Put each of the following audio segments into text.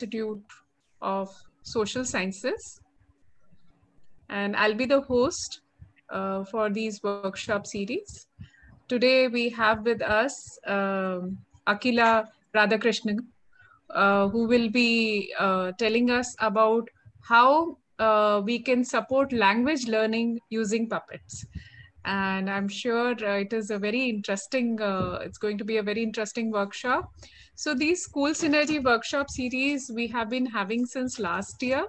Institute of Social Sciences. And I'll be the host uh, for these workshop series. Today we have with us um, Akila Radhakrishnan, uh, who will be uh, telling us about how uh, we can support language learning using puppets and i'm sure uh, it is a very interesting uh, it's going to be a very interesting workshop. So these school synergy workshop series we have been having since last year.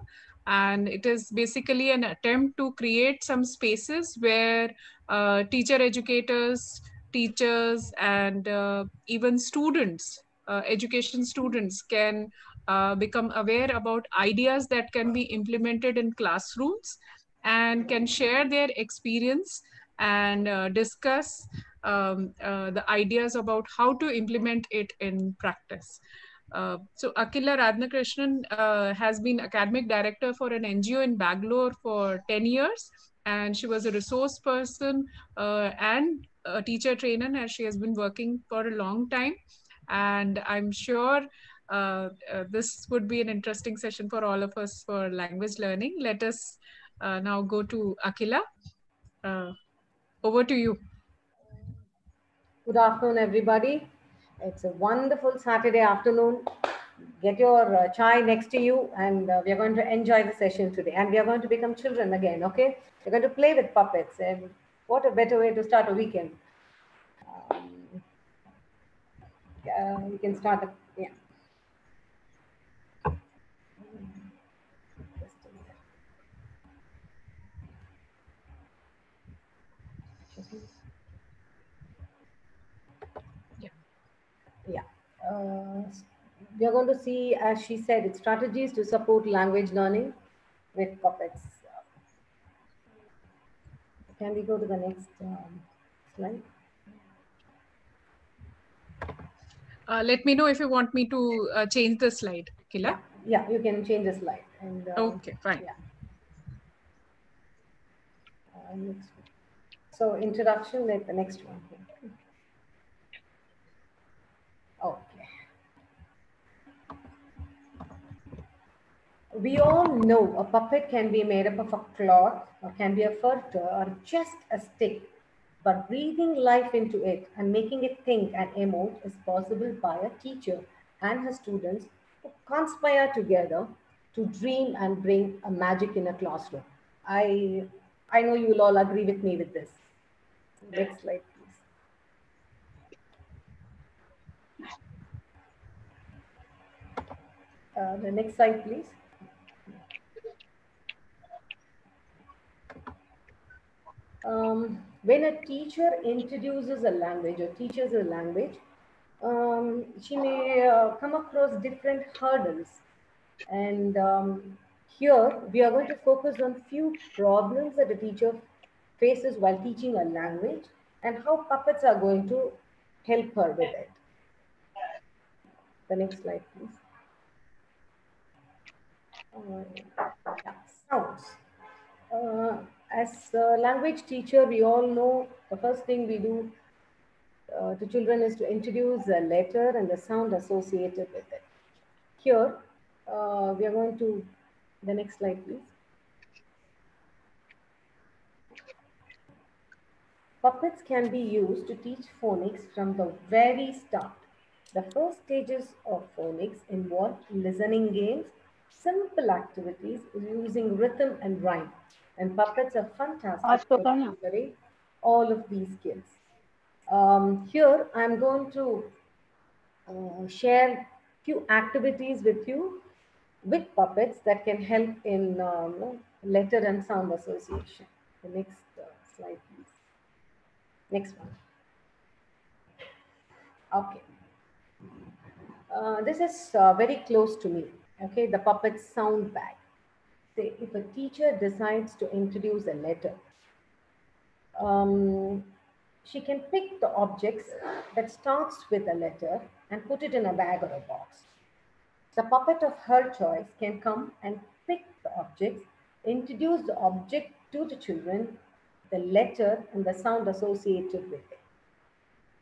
And it is basically an attempt to create some spaces where uh, teacher educators teachers and uh, even students uh, education students can uh, become aware about ideas that can be implemented in classrooms and can share their experience and uh, discuss um, uh, the ideas about how to implement it in practice. Uh, so Akila Radhakrishnan uh, has been academic director for an NGO in Bangalore for 10 years. And she was a resource person uh, and a teacher trainer and she has been working for a long time. And I'm sure uh, this would be an interesting session for all of us for language learning. Let us now go to Akila. Over to you. Good afternoon, everybody. It's a wonderful Saturday afternoon. Get your uh, chai next to you, and uh, we are going to enjoy the session today. And we are going to become children again, okay? We're going to play with puppets, and what a better way to start a weekend. Um, uh, we can start, the, yeah. yeah. Uh, we are going to see, as she said, strategies to support language learning with puppets. Can we go to the next um, slide? Uh, let me know if you want me to uh, change the slide, Kila. Yeah, you can change the slide. And, uh, okay, fine. Yeah. Uh, next so introduction, like the next one. We all know a puppet can be made up of a cloth or can be a furter or just a stick. But breathing life into it and making it think and emote is possible by a teacher and her students who conspire together to dream and bring a magic in a classroom. I, I know you will all agree with me with this. Next slide, please. Uh, the next slide, please. Um, when a teacher introduces a language or teaches a language, um, she may uh, come across different hurdles. And um, here we are going to focus on few problems that a teacher faces while teaching a language and how puppets are going to help her with it. The next slide, please. Uh, sounds. Uh, as a language teacher, we all know the first thing we do uh, to children is to introduce a letter and the sound associated with it. Here, uh, we are going to, the next slide, please. Puppets can be used to teach phonics from the very start. The first stages of phonics involve listening games, simple activities using rhythm and rhyme. And puppets are fantastic for all of these skills. Um, here, I'm going to uh, share a few activities with you with puppets that can help in um, letter and sound association. The next uh, slide, please. Next one. Okay. Uh, this is uh, very close to me. Okay, the puppet sound bag. Say if a teacher decides to introduce a letter, um, she can pick the objects that starts with a letter and put it in a bag or a box. The puppet of her choice can come and pick the objects, introduce the object to the children the letter and the sound associated with it.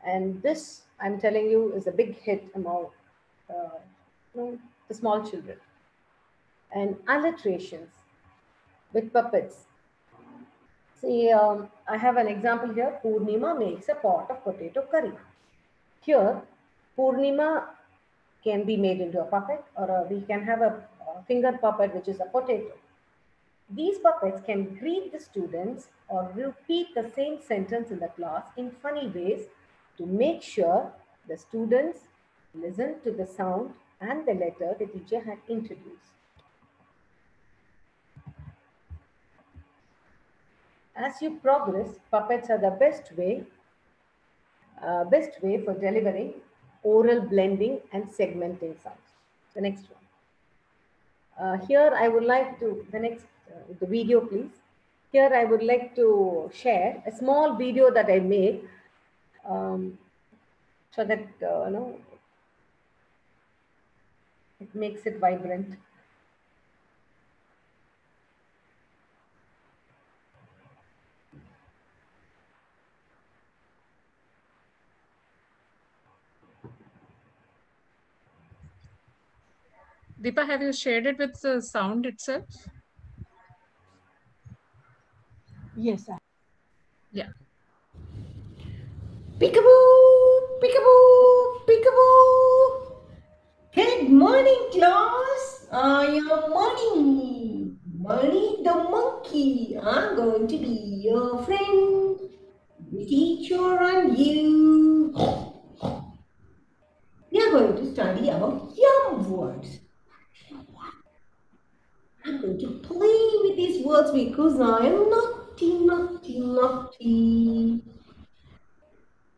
And this, I'm telling you, is a big hit among uh, the small children. And alliterations with puppets. See, um, I have an example here. Purnima makes a pot of potato curry. Here, Purnima can be made into a puppet or a, we can have a, a finger puppet, which is a potato. These puppets can greet the students or repeat the same sentence in the class in funny ways to make sure the students listen to the sound and the letter the teacher had introduced. As you progress, puppets are the best way, uh, best way for delivering oral blending and segmenting sounds. The next one. Uh, here I would like to, the next, uh, the video please. Here I would like to share a small video that I made um, so that, uh, you know, it makes it vibrant. Deepa, have you shared it with the sound itself? Yes. I- Yeah. Peekaboo, peekaboo, peekaboo. Good morning, class. I am Money. Money the monkey. I'm going to be your friend, the teacher, and you. We are going to study about yum words. I'm going to play with these words because I am naughty, naughty, naughty.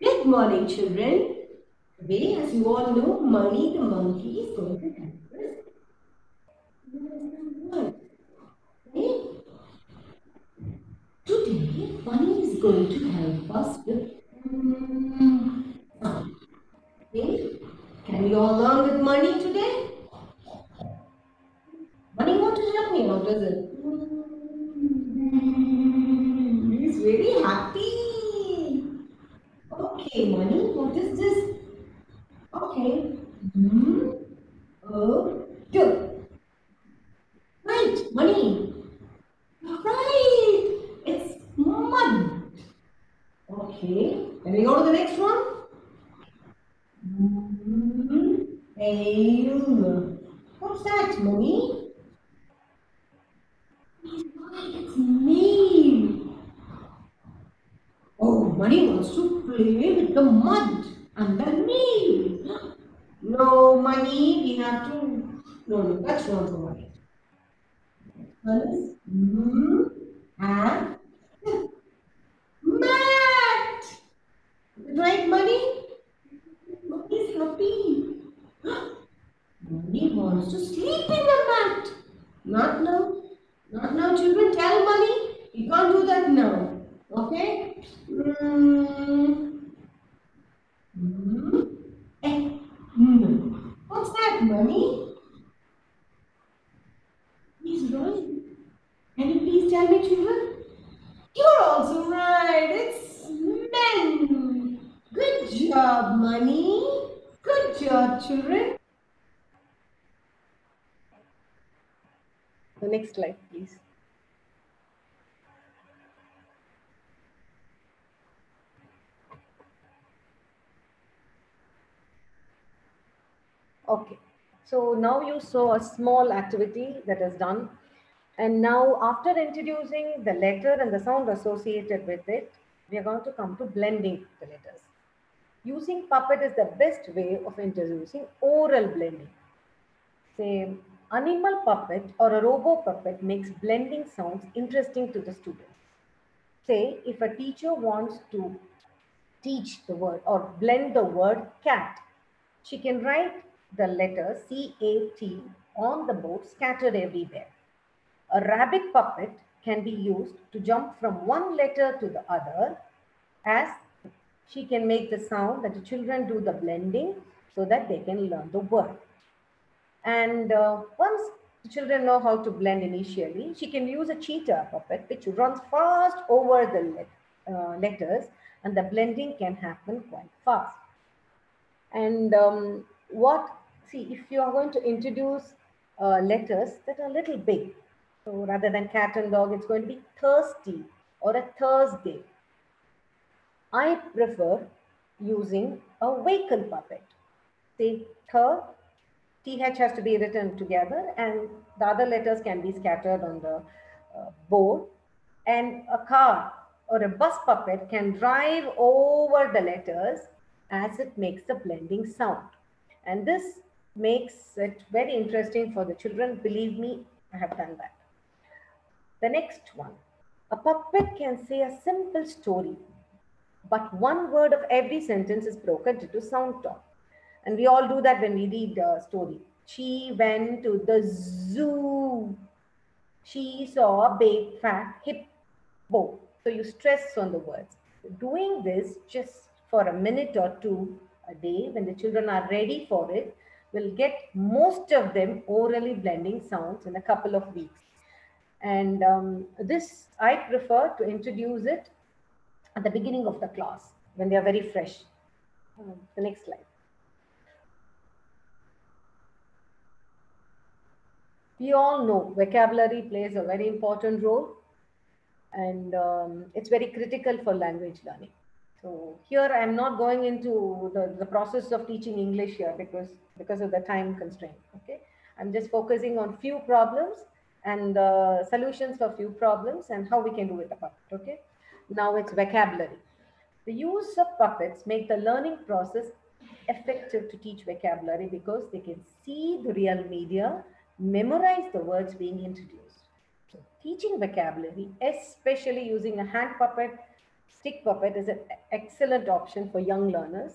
Good morning, children. Today, as you all know, Money the monkey is going to help us. Okay? Today, Bunny is going to help us with mm. Okay? Can we all learn with Money today? Money want to help me out, does it? Mm, He's very happy. Okay, Money, what is this? Okay. Hmm. Oh, two. Right, Money. Right. It's mud. Okay. Can we go to the next one? Hmm. Hail. What's that, Money? It's mean. Oh, Money wants to play with the mud and the nail. No, Money, we have to. No, no, that's not the right. First, mm, and mat. Right, Money? Money's happy. Money wants to sleep in the mat. Not now. Not now, children. Tell Money. You can't do that now. Okay? Mm. Mm. Eh. Mm. What's that, Money? He's right. Can you please tell me, children? You're also right. It's men. Good job, Money. Good job, children. The next slide, please. Okay, so now you saw a small activity that is done. And now after introducing the letter and the sound associated with it, we are going to come to blending the letters. Using puppet is the best way of introducing oral blending. Say, animal puppet or a robo puppet makes blending sounds interesting to the students. Say, if a teacher wants to teach the word or blend the word cat, she can write the letter C-A-T on the board scattered everywhere. A rabbit puppet can be used to jump from one letter to the other as she can make the sound that the children do the blending so that they can learn the word. And uh, once the children know how to blend initially, she can use a cheetah puppet which runs fast over the let, uh, letters and the blending can happen quite fast. And um, what see, if you are going to introduce uh, letters that are a little big, so rather than cat and dog, it's going to be thirsty or a Thursday. I prefer using a vehicle puppet. See, third, TH has to be written together and the other letters can be scattered on the uh, board. And a car or a bus puppet can drive over the letters as it makes the blending sound. And this makes it very interesting for the children. Believe me, I have done that. The next one, a puppet can say a simple story, but one word of every sentence is broken into sound tone. And we all do that when we read a story. She went to the zoo. She saw a big fat hippo. So you stress on the words. Doing this just for a minute or two a day when the children are ready for it will get most of them orally blending sounds in a couple of weeks. And um, this, I prefer to introduce it at the beginning of the class when they are very fresh. Um, the next slide. We all know vocabulary plays a very important role and um, it's very critical for language learning. So here I'm not going into the, the process of teaching English here because, because of the time constraint, okay? I'm just focusing on few problems and uh, solutions for few problems and how we can do it about it, okay? Now it's vocabulary. The use of puppets make the learning process effective to teach vocabulary because they can see the real media, memorize the words being introduced. So teaching vocabulary, especially using a hand puppet, stick puppet is an excellent option for young learners,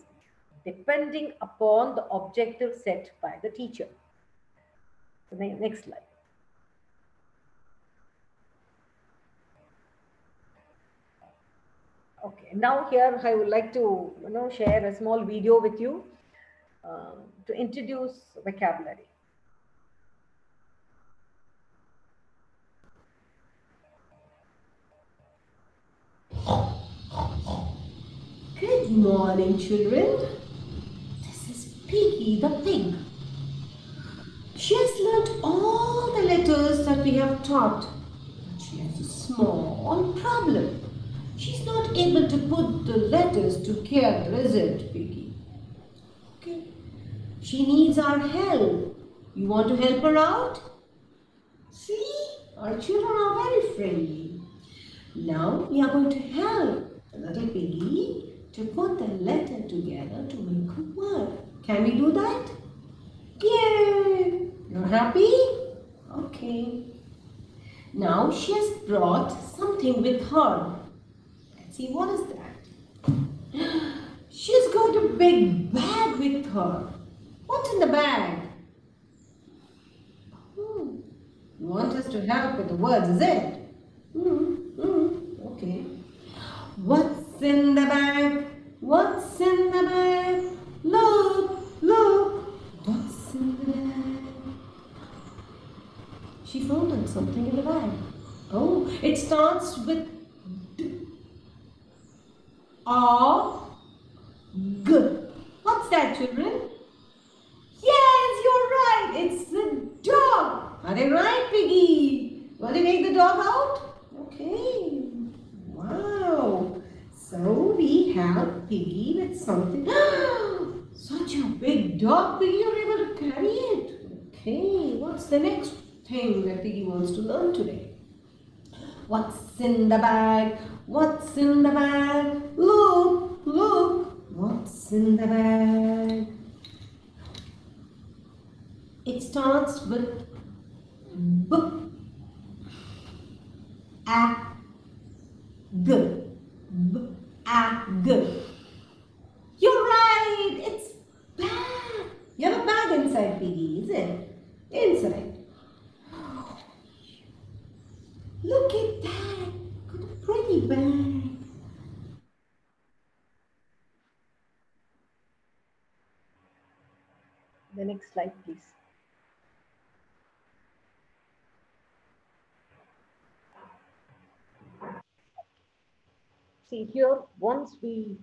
depending upon the objective set by the teacher. So next slide. Okay, now here I would like to you know, share a small video with you uh, to introduce vocabulary. Good morning, children. This is Piggy the pig. She has learnt all the letters that we have taught. But she has a small problem. She's not able to put the letters together, is it, Piggy? Okay. She needs our help. You want to help her out? See, our children are very friendly. Now we are going to help the little piggy to put the letter together to make a word. Can we do that? Yay! You're happy? Okay. Now she has brought something with her. Let's see, what is that? She's got a big bag with her. What's in the bag? Hmm. You want us to help with the words, is it? Hmm. Hmm. Okay. What's in the bag? What's in the bag? Look, look. What's in the bag? She found something in the bag. Oh, it starts with D. What's that, children? Yes, you're right. It's the dog. Are they right, Piggy? Will they take the dog out? Okay. Wow. So we have Piggy with something. Such a big dog, Piggy, you're able to carry it. Okay, what's the next thing that Piggy wants to learn today? What's in the bag? What's in the bag? Look, look. What's in the bag? It starts with B. A. G. B. A. G. You're right. It's bag. You have a bag inside, Piggy, is it? Inside. Look at that. Got a pretty bag. The next slide, please. See here, once we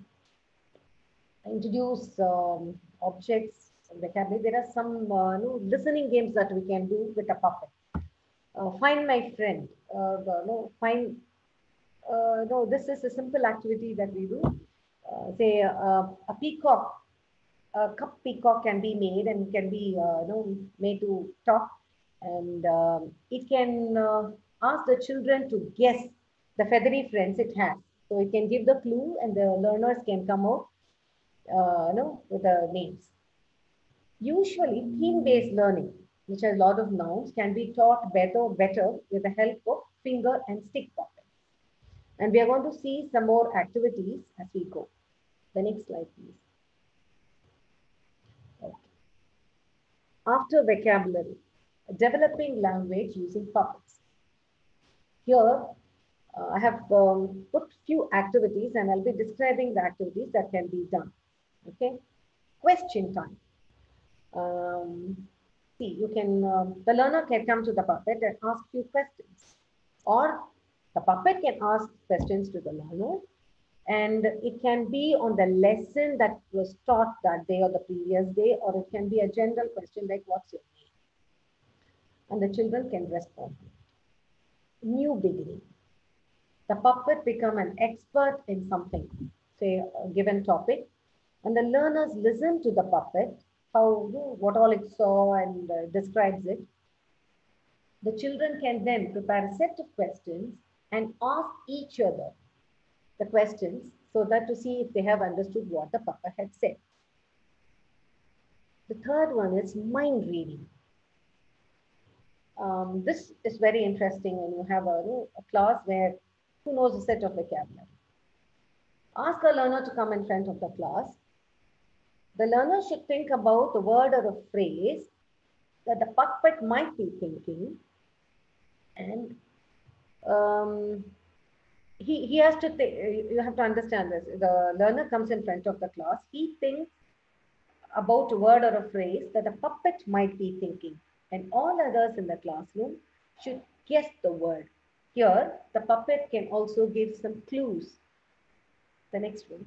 introduce um, objects vocabulary, there are some uh, listening games that we can do with a puppet. Uh, find my friend. Uh, the, no, find. Uh, no, this is a simple activity that we do. Uh, say uh, a peacock, a cup peacock can be made and can be no, made to talk, and um, it can ask the children to guess the feathery friends it has. So it can give the clue, and the learners can come out, uh, no, with the names. Usually, theme-based learning, which has a lot of nouns, can be taught better, better with the help of finger and stick puppets. And we are going to see some more activities as we go. The next slide, please. Okay. After vocabulary, developing language using puppets. Here, uh, I have um, put few activities and I'll be describing the activities that can be done. Okay. Question time. Um, see, you can, um, the learner can come to the puppet and ask few questions. Or the puppet can ask questions to the learner and it can be on the lesson that was taught that day or the previous day, or it can be a general question like, what's your name? And the children can respond. New beginning. The puppet become an expert in something, say a given topic, and the learners listen to the puppet, how what all it saw and uh, describes it. The children can then prepare a set of questions and ask each other the questions so that to see if they have understood what the puppet had said. The third one is mind reading. Um, this is very interesting when you have a, a class where who knows a set of vocabulary. Ask a learner to come in front of the class. The learner should think about a word or a phrase that the puppet might be thinking and um, he, he has to think, you have to understand this. The learner comes in front of the class. He thinks about a word or a phrase that the puppet might be thinking. And all others in the classroom should guess the word. Here, the puppet can also give some clues. The next one.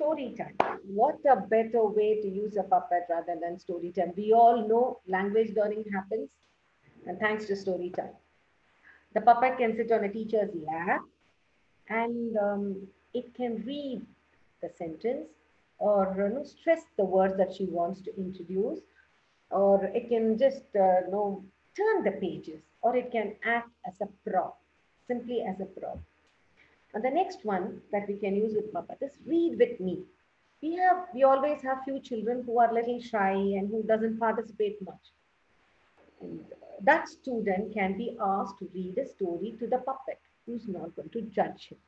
story time. What a better way to use a puppet rather than story time. We all know language learning happens and thanks to story time. The puppet can sit on a teacher's lap and um, it can read the sentence or you know, stress the words that she wants to introduce or it can just uh, you know, turn the pages or it can act as a prop, simply as a prop. And the next one that we can use with puppet is read with me. We have, we always have few children who are little shy and who doesn't participate much. And that student can be asked to read a story to the puppet who's not going to judge him.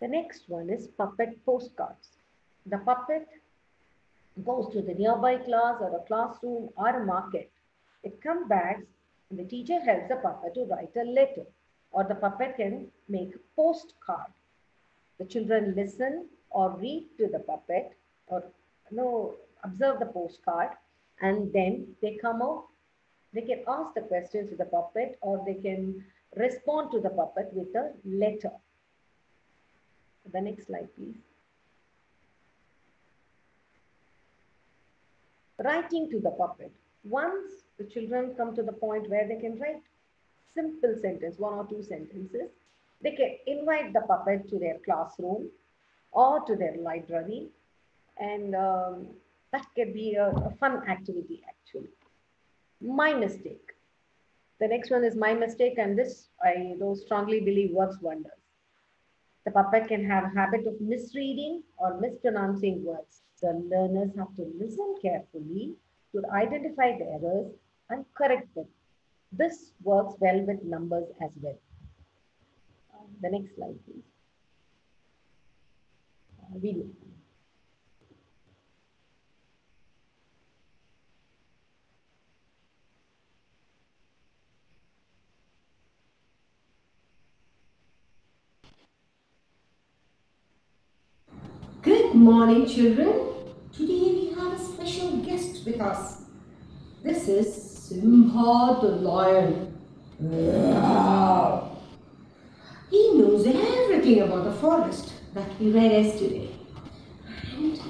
The next one is puppet postcards. The puppet goes to the nearby class or a classroom or a market. It comes back and the teacher helps the puppet to write a letter or the puppet can make a postcard. The children listen or read to the puppet or you know, observe the postcard and then they come out, they can ask the questions to the puppet or they can respond to the puppet with a letter. The next slide, please. Writing to the puppet. Once the children come to the point where they can write simple sentence, one or two sentences, they can invite the puppet to their classroom or to their library. And um, that can be a, a fun activity actually. My mistake. The next one is my mistake, and this I though strongly believe works wonders. The puppet can have a habit of misreading or mispronouncing words. The learners have to listen carefully to identify the errors and correct them. This works well with numbers as well. The next slide, please. Uh, video. Good morning, children. Today we have a special guest with us. This is Simha the lion. He knows everything about the forest that we read yesterday. And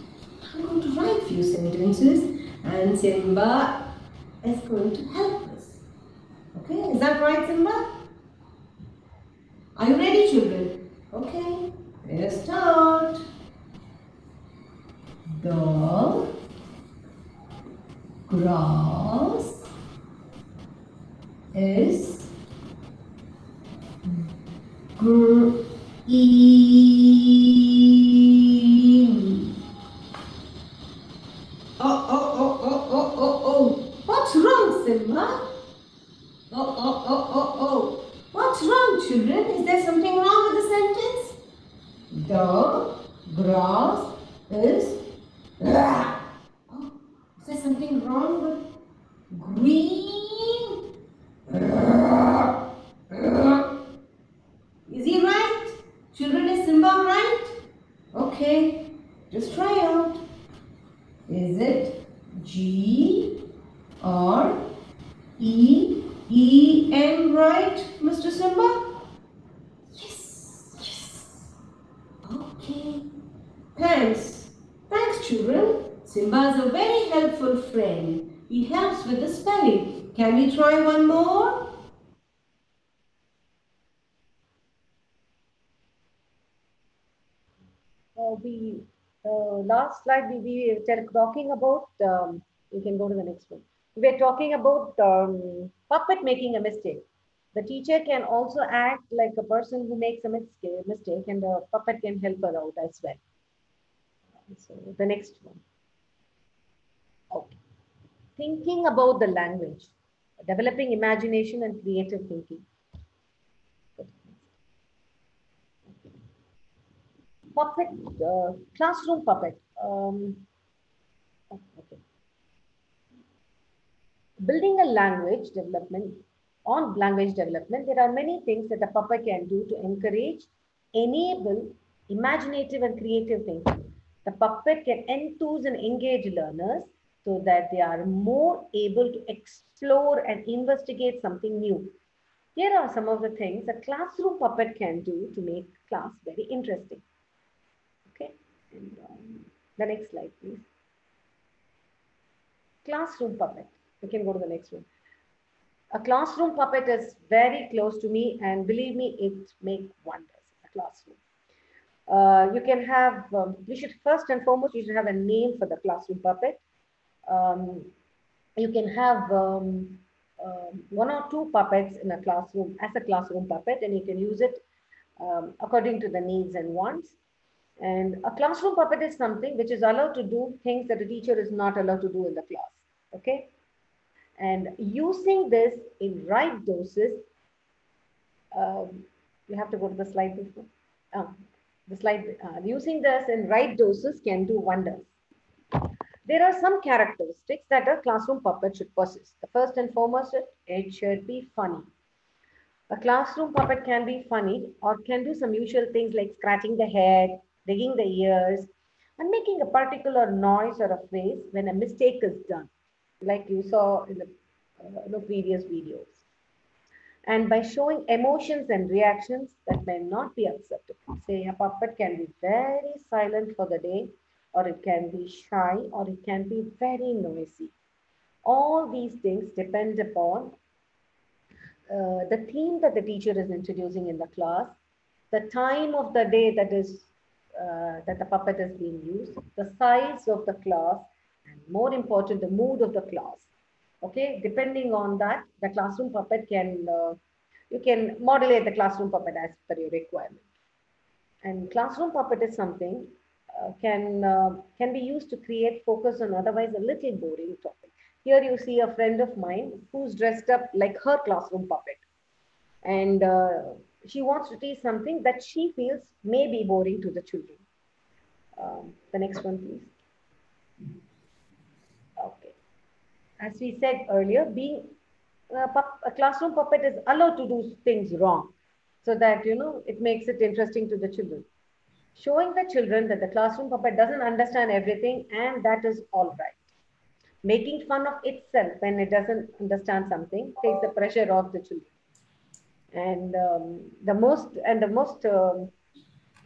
I'm going to write few sentences and Simba is going to help us. Okay, is that right, Simba? Are you ready, children? Okay, let's start. The grass is green. Oh, oh, oh, oh, oh, oh, oh. What's wrong, Simba? Oh, oh, oh, oh, oh. What's wrong, children? Is there something wrong with the sentence? The grass is. Oh, is there something wrong with green? Is he right? Children, is Simba right? Okay, just try out. Is it G or E E N right, Mr. Simba? Yes, yes. Okay. Thanks. Thanks, children. Simba is a very helpful friend. He helps with the spelling. Can we try one more? Uh, we uh, slide we we were talking about. Um, you can go to the next one. We were talking about um, puppet making a mistake. The teacher can also act like a person who makes a mistake, mistake, and the puppet can help her out as well. So the next one. Okay. Thinking about the language, developing imagination and creative thinking. puppet, uh, classroom puppet. Um, okay. Building a language development, on language development, there are many things that a puppet can do to encourage, enable imaginative and creative thinking. The puppet can enthuse and engage learners so that they are more able to explore and investigate something new. Here are some of the things a classroom puppet can do to make class very interesting. And, um, the next slide, please. Classroom puppet. We can go to the next one. A classroom puppet is very close to me, and believe me, it makes wonders. A classroom. Uh, you can have. Um, we should first and foremost, you should have a name for the classroom puppet. Um, you can have um, um one or two puppets in a classroom as a classroom puppet, and you can use it um, according to the needs and wants. And a classroom puppet is something which is allowed to do things that a teacher is not allowed to do in the class. Okay. And using this in right doses, um, you have to go to the slide before. Um, the slide, uh, using this in right doses can do wonders. There are some characteristics that a classroom puppet should possess. The first and foremost, it should be funny. A classroom puppet can be funny or can do some usual things like scratching the head, digging the ears, and making a particular noise or a phrase when a mistake is done, like you saw in the, uh, the previous videos. And by showing emotions and reactions that may not be acceptable. Say a puppet can be very silent for the day, or it can be shy, or it can be very noisy. All these things depend upon uh, the theme that the teacher is introducing in the class, the time of the day that is uh, that the puppet is being used, the size of the class, and more important, the mood of the class. Okay, depending on that, the classroom puppet can, uh, you can modulate the classroom puppet as per your requirement. And classroom puppet is something uh, can, uh, can be used to create focus on otherwise a little boring topic. Here you see a friend of mine who's dressed up like her classroom puppet. And uh, she wants to teach something that she feels may be boring to the children. Um, the next one, please. Okay. As we said earlier, being a, a classroom puppet is allowed to do things wrong so that, you know, it makes it interesting to the children. Showing the children that the classroom puppet doesn't understand everything and that is all right. Making fun of itself when it doesn't understand something takes the pressure off the children And um, the most and the most um,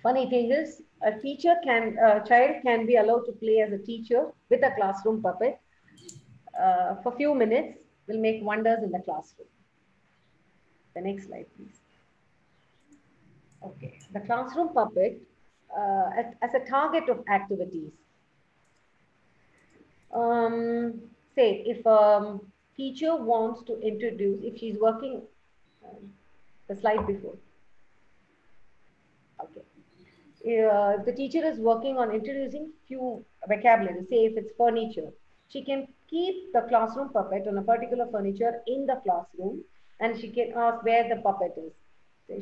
funny thing is a teacher can a child can be allowed to play as a teacher with a classroom puppet uh, for few minutes will make wonders in the classroom. The next slide, please. Okay, the classroom puppet uh, as, as a target of activities. Um, say if a um, teacher wants to introduce, if she's working, um, the slide before. Okay. Uh, the teacher is working on introducing few vocabulary, say if it's furniture, she can keep the classroom puppet on a particular furniture in the classroom and she can ask where the puppet is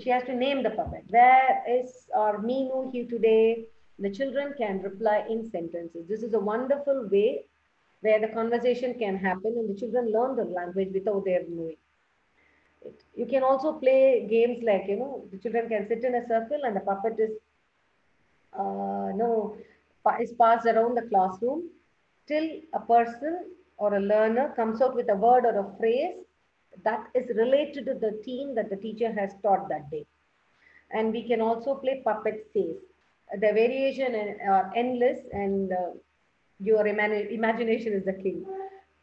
she has to name the puppet. Where is our Meenu here today? The children can reply in sentences. This is a wonderful way where the conversation can happen and the children learn the language without their knowing. It. You can also play games like, you know, the children can sit in a circle and the puppet is, uh, no, is passed around the classroom till a person or a learner comes out with a word or a phrase that is related to the theme that the teacher has taught that day. And we can also play puppet says. The variation are endless and uh, your imagination is the king.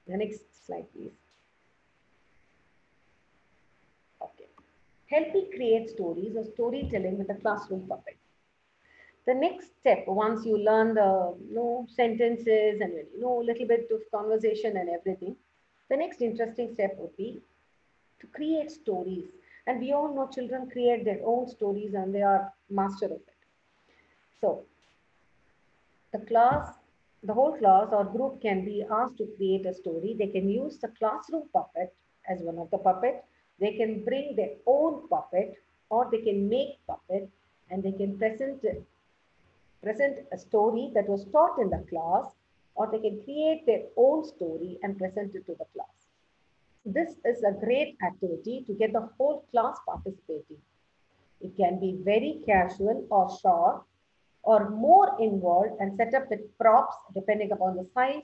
The next slide, please. Okay. Help me create stories or storytelling with a classroom puppet. The next step, once you learn the you know, sentences and you know a little bit of conversation and everything, the next interesting step would be to create stories. And we all know children create their own stories and they are master of it. So the class, the whole class or group can be asked to create a story. They can use the classroom puppet as one of the puppet. They can bring their own puppet or they can make puppet and they can present present a story that was taught in the class or they can create their own story and present it to the class. This is a great activity to get the whole class participating. It can be very casual or short or more involved and set up with props depending upon the size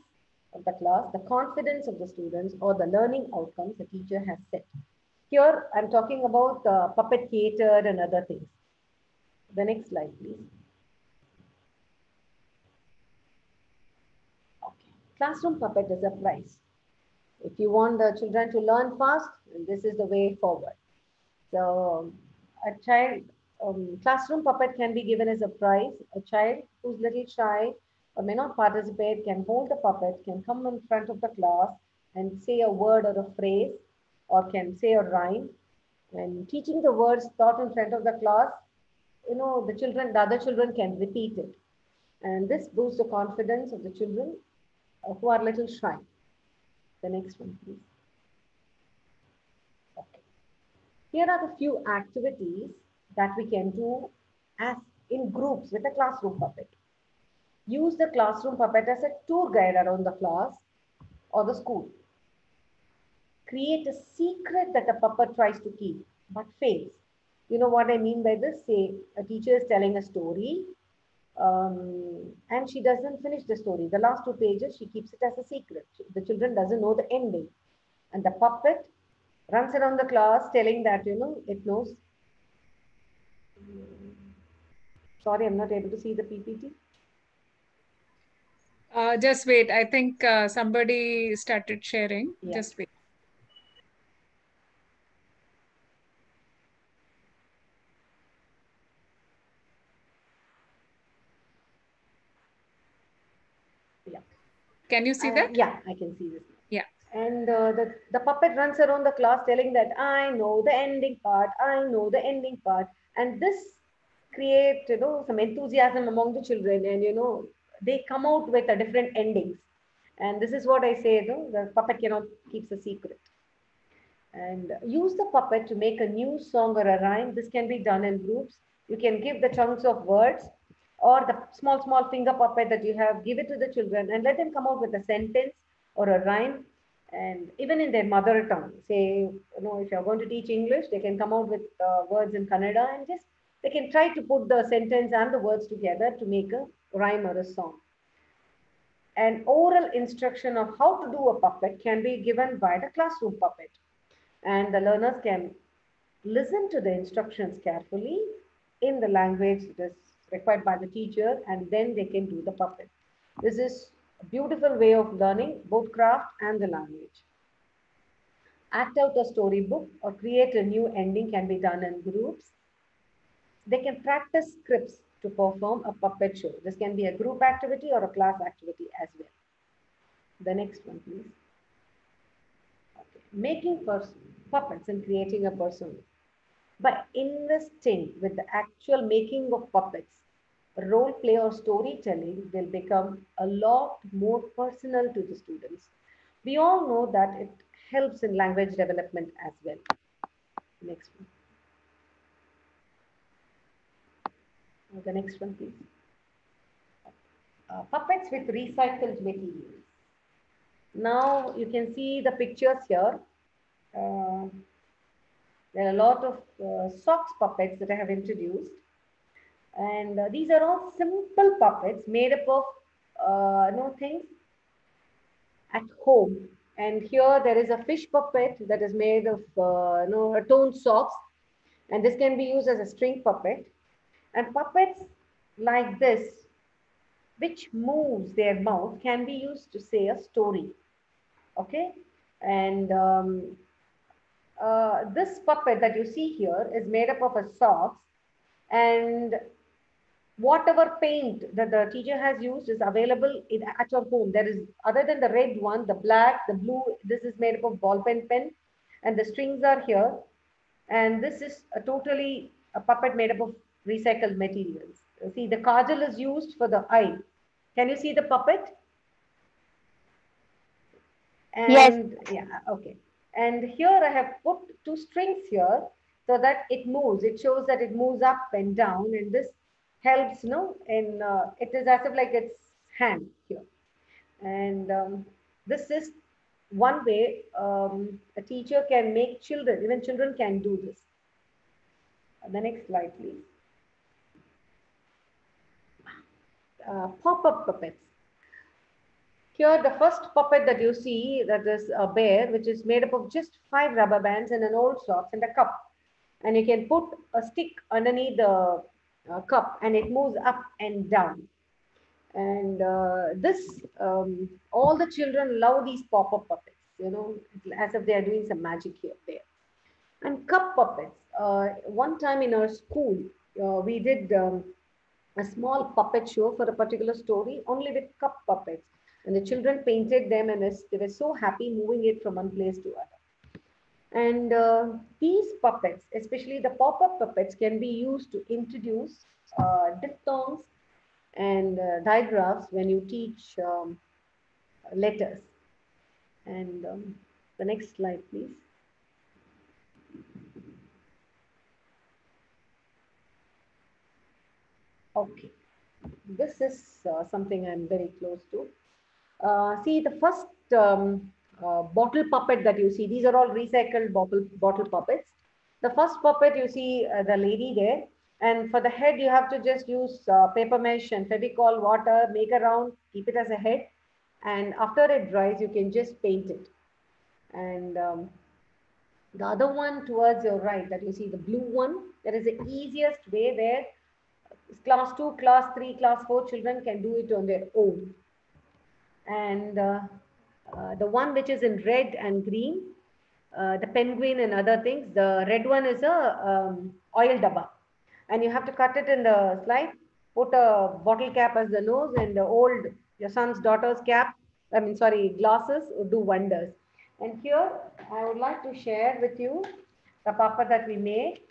of the class, the confidence of the students or the learning outcomes the teacher has set. Here, I'm talking about the puppet theater and other things. The next slide, please. Okay. Classroom puppet is a prize. If you want the children to learn fast, this is the way forward. So a child, um, classroom puppet can be given as a prize. A child who's little shy or may not participate can hold the puppet, can come in front of the class and say a word or a phrase or can say a rhyme. And teaching the words taught in front of the class, you know, the children, the other children can repeat it. And this boosts the confidence of the children uh, who are little shy. The next one, please. Okay. Here are the few activities that we can do as in groups with a classroom puppet. Use the classroom puppet as a tour guide around the class or the school. Create a secret that the puppet tries to keep but fails. You know what I mean by this? Say a teacher is telling a story um, and she doesn't finish the story. The last two pages, she keeps it as a secret. The children doesn't know the ending. And the puppet runs around the class telling that, you know, it knows. Sorry, I'm not able to see the PPT. Uh, just wait. I think uh, somebody started sharing. Yeah. Just wait. Can you see uh, that? Yeah, I can see this. Yeah. And uh, the, the puppet runs around the class telling that I know the ending part, I know the ending part. And this create, you know, some enthusiasm among the children and, you know, they come out with a different endings. And this is what I say, you know, the puppet cannot keep a secret. And use the puppet to make a new song or a rhyme. This can be done in groups. You can give the chunks of words or the small, small finger puppet that you have, give it to the children and let them come out with a sentence or a rhyme. And even in their mother tongue, say, you know, if you're going to teach English, they can come out with uh, words in Kannada and just, they can try to put the sentence and the words together to make a rhyme or a song. An oral instruction of how to do a puppet can be given by the classroom puppet. And the learners can listen to the instructions carefully in the language that is required by the teacher and then they can do the puppet. This is a beautiful way of learning both craft and the language. Act out a storybook or create a new ending can be done in groups. They can practice scripts to perform a puppet show. This can be a group activity or a class activity as well. The next one, please. Okay. Making puppets and creating a persona. By investing with the actual making of puppets, role play or storytelling will become a lot more personal to the students. We all know that it helps in language development as well. Next one. The next one, please. Uh, puppets with recycled materials. Now you can see the pictures here. Uh, there are a lot of uh, socks puppets that I have introduced. And uh, these are all simple puppets made up of uh, no things at home. And here there is a fish puppet that is made of uh, no toned socks. And this can be used as a string puppet. And puppets like this, which moves their mouth, can be used to say a story. Okay. And um, uh, this puppet that you see here is made up of a socks and whatever paint that the teacher has used is available in, at your home. There is, other than the red one, the black, the blue, this is made up of ball pen pen and the strings are here. And this is a totally a puppet made up of recycled materials. See, the kajal is used for the eye. Can you see the puppet? And yes. yeah, okay. And here I have put two strings here so that it moves. It shows that it moves up and down. And this helps, you know, in, uh, it is as if like it's hand here. And um, this is one way um, a teacher can make children, even children can do this. The next slide, please. Uh, pop-up puppets. Here, the first puppet that you see, that is a bear, which is made up of just five rubber bands and an old socks and a cup. And you can put a stick underneath the uh, cup and it moves up and down. And uh, this, um, all the children love these pop-up puppets, you know, as if they are doing some magic here, there. And cup puppets. Uh, one time in our school, uh, we did um, a small puppet show for a particular story, only with cup puppets and the children painted them and they were so happy moving it from one place to other. And uh, these puppets, especially the pop-up puppets, can be used to introduce uh, diphthongs and uh, digraphs when you teach um, letters. And um, the next slide, please. Okay, this is uh, something I'm very close to. Uh, see the first um, uh, bottle puppet that you see, these are all recycled bottle, bottle puppets. The first puppet you see uh, the lady there and for the head you have to just use uh, paper mesh and Fevicol water, make a round, keep it as a head and after it dries you can just paint it. And um, the other one towards your right that you see the blue one, that is the easiest way where class 2, class 3, class 4 children can do it on their own and uh, uh, the one which is in red and green, uh, the penguin and other things. The red one is a um, oil dabba, and you have to cut it in the slide. Put a bottle cap as the nose, and the old your son's daughter's cap. I mean, sorry, glasses do wonders. And here I would like to share with you the puppet that we made.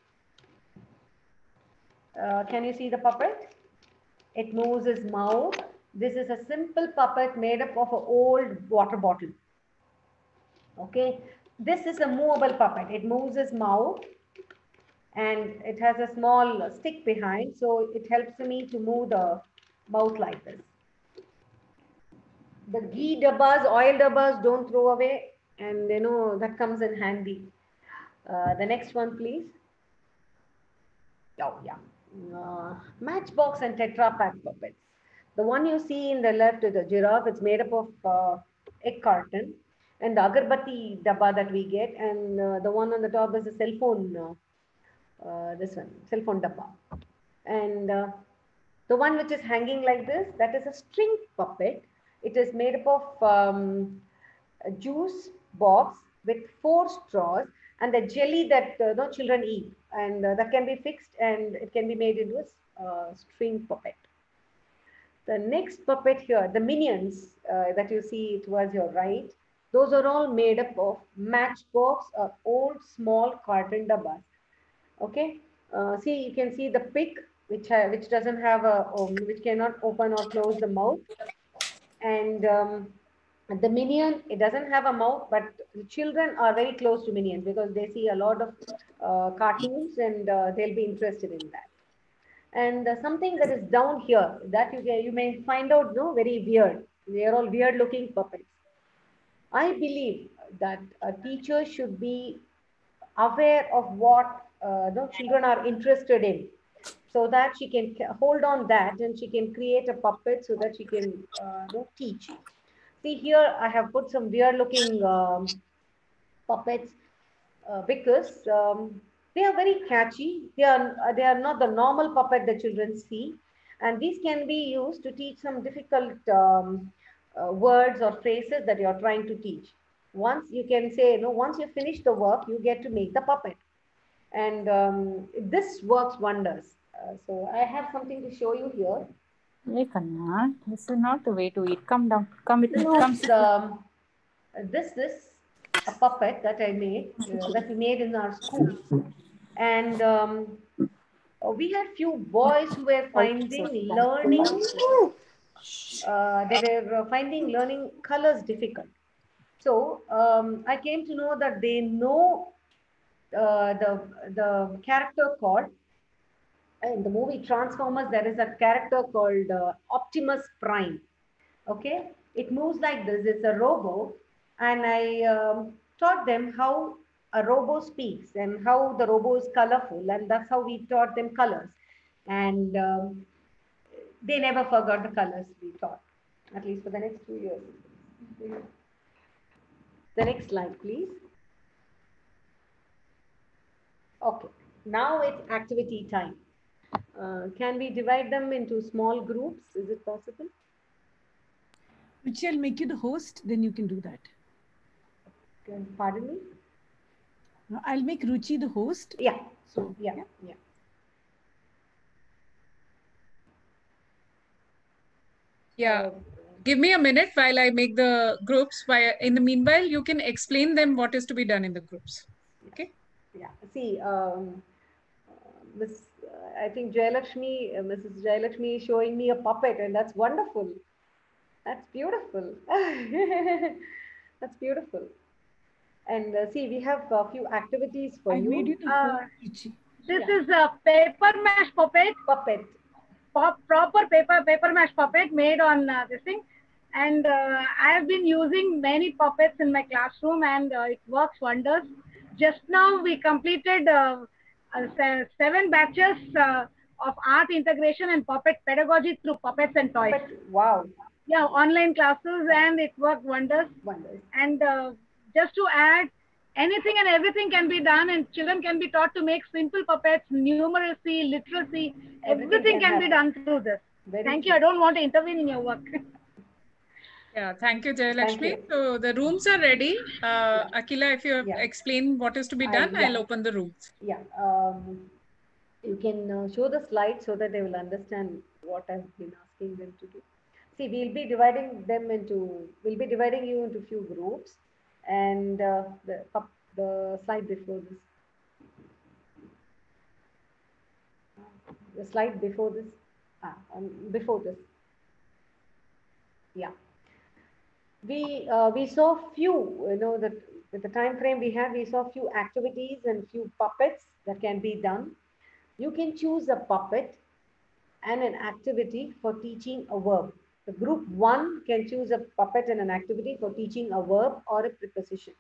Uh, can you see the puppet? It moves his mouth this is a simple puppet made up of an old water bottle. Okay. This is a movable puppet. It moves his mouth and it has a small stick behind. So it helps me to move the mouth like this. The ghee dabbas, oil dabbas don't throw away. And you know, that comes in handy. Uh, the next one, please. Oh, yeah. Uh, matchbox and Tetra Pak puppets. The one you see in the left is a giraffe. It's made up of uh, egg carton. And the agarbatti dabba that we get. And uh, the one on the top is a cell phone uh, uh, this one, cell phone dabba. And uh, the one which is hanging like this, that is a string puppet. It is made up of um, juice box with four straws and the jelly that uh, children eat. And uh, that can be fixed and it can be made into a string puppet. The next puppet here, the minions uh, that you see towards your right, those are all made up of matchbox or old small carton dabbas. Okay, uh, see you can see the pig which which doesn't have a um, which cannot open or close the mouth, and um, the minion it doesn't have a mouth, but the children are very close to minions because they see a lot of uh, cartoons and uh, they'll be interested in that. And uh, something that is down here that you you may find out no very weird. They are all weird looking puppets I believe that a teacher should be aware of what uh, the children are interested in so that she can hold on that and she can create a puppet so that she can uh, teach. See here, I have put some weird looking um, puppets uh, because um, they are very catchy. They are, they are not the normal puppet that children see. And these can be used to teach some difficult um, uh, words or phrases that you're trying to teach. Once you can say, you know, once you finish the work, you get to make the puppet. And um, this works wonders. Uh, so I have something to show you here. Hey, Kanna, this is not the way to eat. Come down. Come with me. No, Come. it's, um, this this a puppet that I made uh, that we made in our school, and um, uh, we had few boys who were finding learning uh, they were finding learning colors difficult. So um, I came to know that they know uh, the the character called in the movie Transformers. There is a character called uh, Optimus Prime. Okay, it moves like this. It's a robot and I um, taught them how a robo speaks and how the robo is colorful, and that's how we taught them colors. And um, they never forgot the colors we taught, at least for the next two years. The next slide, please. Okay, now it's activity time. Uh, can we divide them into small groups? Is it possible? Which I'll make you the host, then you can do that. Pardon me? I'll make Ruchi the host. Yeah, So yeah, yeah. Yeah. Give me a minute while I make the groups. While in the meanwhile, you can explain them what is to be done in the groups. Okay. Yeah, see, um, uh, Miss, uh, I think Jayalakshmi, uh, Mrs. Jayalakshmi is showing me a puppet, and that's wonderful. That's beautiful. that's beautiful. And uh, see, we have a few activities for I you. made you Uh. This Yeah. is a paper mash puppet, puppet. pop, proper paper paper mash puppet made on uh, this thing. And uh, I have been using many puppets in my classroom, and uh, it works wonders. Just now we completed uh, uh, seven batches uh, of art integration and puppet pedagogy through puppets and toys. Wow, Yeah, online classes, and it worked wonders. wonders. And uh, just to add, anything and everything can be done, and children can be taught to make simple puppets, numeracy, literacy, Everything everything, can can, be done through this. Very Thank true. you. I don't want to intervene in your work. Yeah. Thank you, Jayalakshmi. you. So the rooms are ready. Uh, Akila, if you Yeah. explain what is to be I- done, yeah. I'll open the rooms. Yeah, um, you can uh, show the slide so that they will understand what I've been asking them to do. See, we'll be dividing them into, we'll be dividing you into few groups and uh, the, the slide before this. The slide before this, ah, um, before this. Yeah. We, uh, we saw few, you know, that with the time frame we have, we saw few activities and few puppets that can be done. You can choose a puppet and an activity for teaching a verb. The group one can choose a puppet and an activity for teaching a verb or a preposition.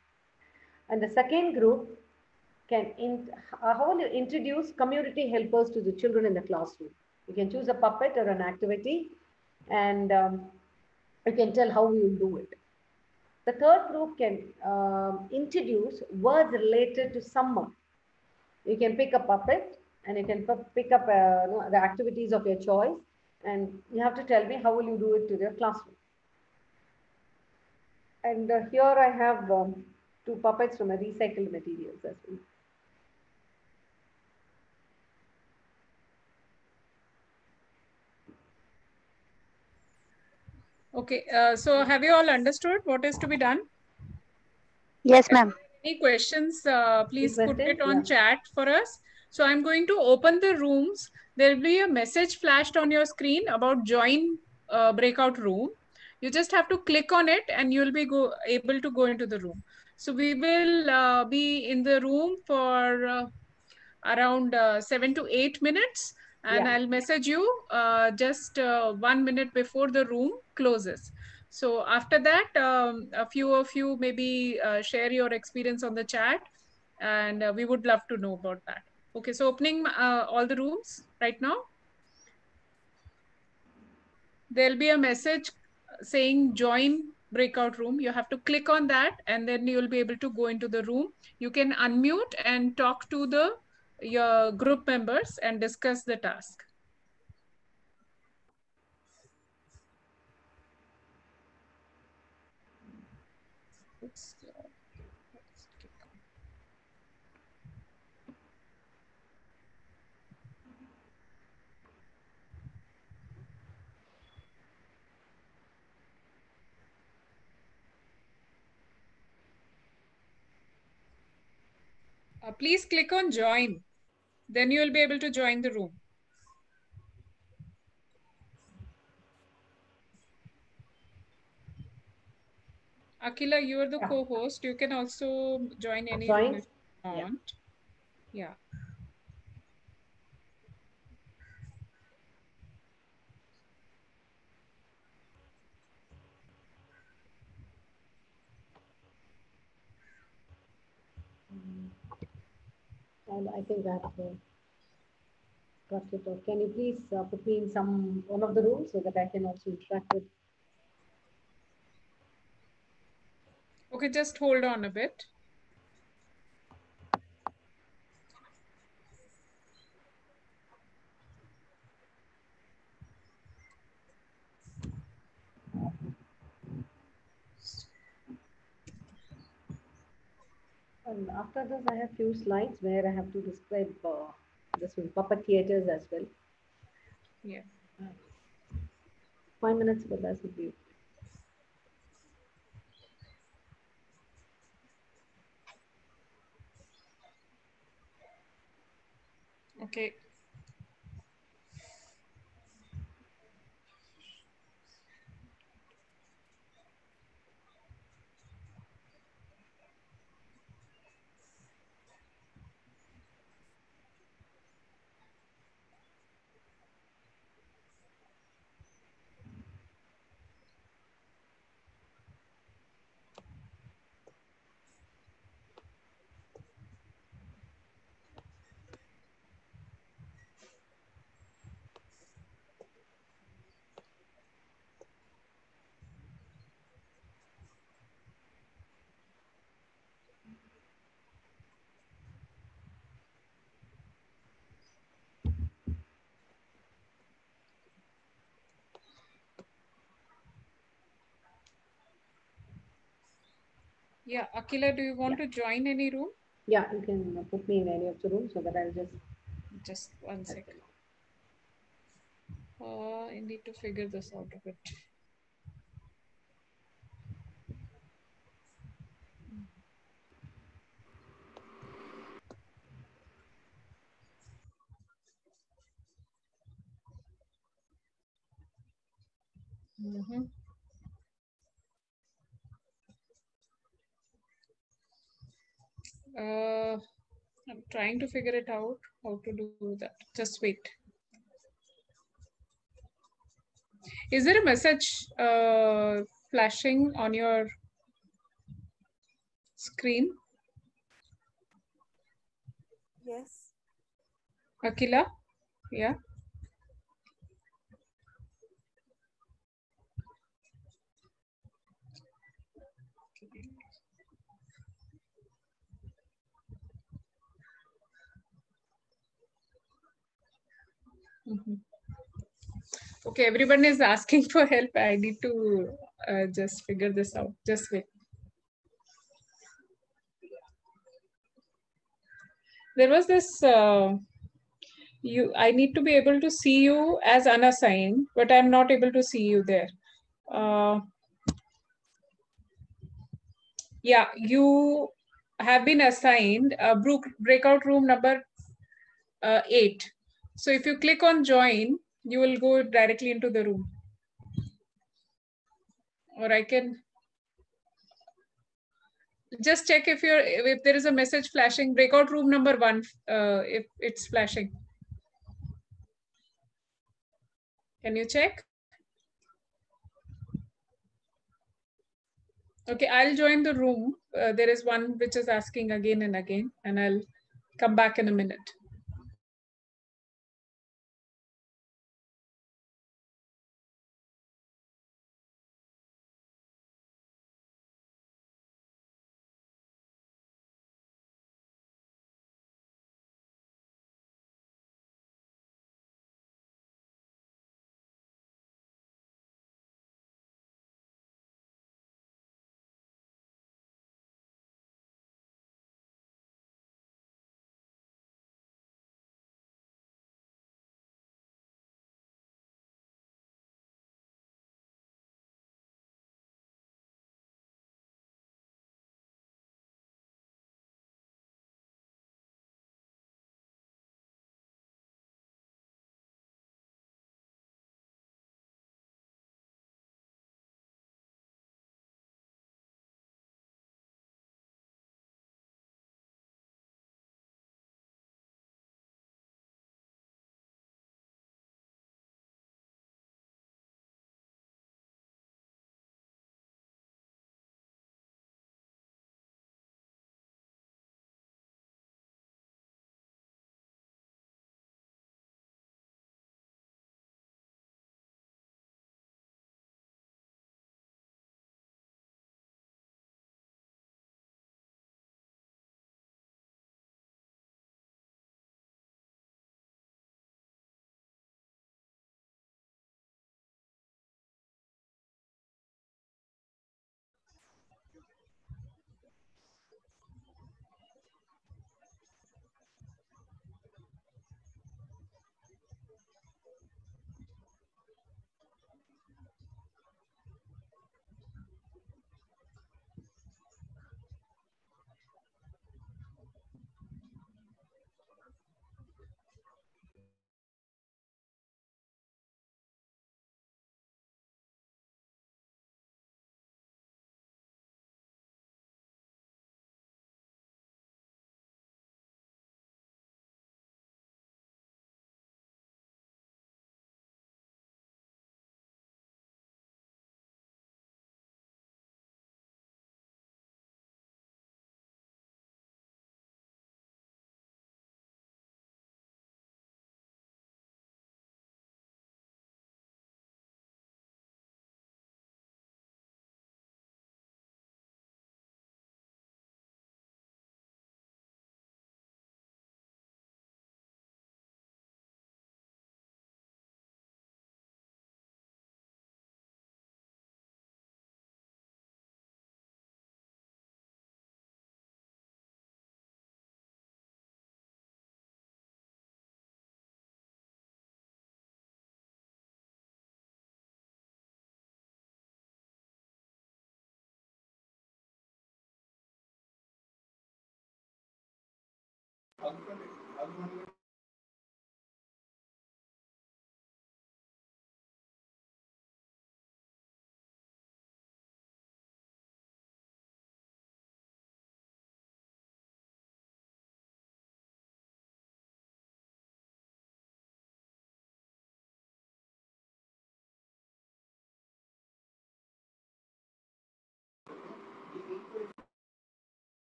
And the second group can, in, uh, how will you introduce community helpers to the children in the classroom? You can choose a puppet or an activity and um, you can tell how you do it. The third group can um, introduce words related to summer. You can pick a puppet and you can pick up uh, the activities of your choice and you have to tell me how will you do it to your classroom. And uh, here I have um, two puppets from a recycled materials as well. Okay, uh, so have you all understood what is to be done? Yes, ma'am. Any questions, uh, please put it on Yeah. chat for us. So I'm going to open the rooms. There will be a message flashed on your screen about join uh, breakout room. You just have to click on it and you'll be go able to go into the room. So we will uh, be in the room for uh, around uh, seven to eight minutes and Yeah. I'll message you uh, just uh, one minute before the room closes. So after that, um, a few of you maybe uh, share your experience on the chat and we would love to know about that. Okay, so opening uh, all the rooms right now. There'll be a message saying join breakout room. You have to click on that and then you'll be able to go into the room. You can unmute and talk to the your group members and discuss the task. Uh, please click on join. Then you will be able to join the room. Akila, you are the Yeah. co-host. You can also join any Join? room if you want. Yeah. And I think that uh, got it. Uh, Can you please uh, put me in some one of the rooms so that I can also interact with? Okay, just hold on a bit. And after this, I have few slides where I have to describe uh, this one, puppet theaters as well. Yeah. Five minutes, but that would be. Okay. Yeah, Akila, do you want to join any room? Yeah, you can put me in any of the rooms so that I'll just. Just one second. Uh, I need to figure this out a bit. Mhm. Uh, I'm trying to figure it out how to do that. Just wait. Is there a message uh, flashing on your screen, Yes. Akila? Yeah. Mhm. Okay, everyone is asking for help. I need to uh, just figure this out. Just wait. There was this. Uh, you. I need to be able to see you as unassigned, but I'm not able to see you there. Uh, yeah, you have been assigned a break- breakout room number uh, eight. So if you click on join, you will go directly into the room. Or I can just check if you're if there is a message flashing breakout room number one uh, if it's flashing. Can you check? Okay, I'll join the room. Uh, there is one which is asking again and again, and I'll come back in a minute. अग्नि अग्नि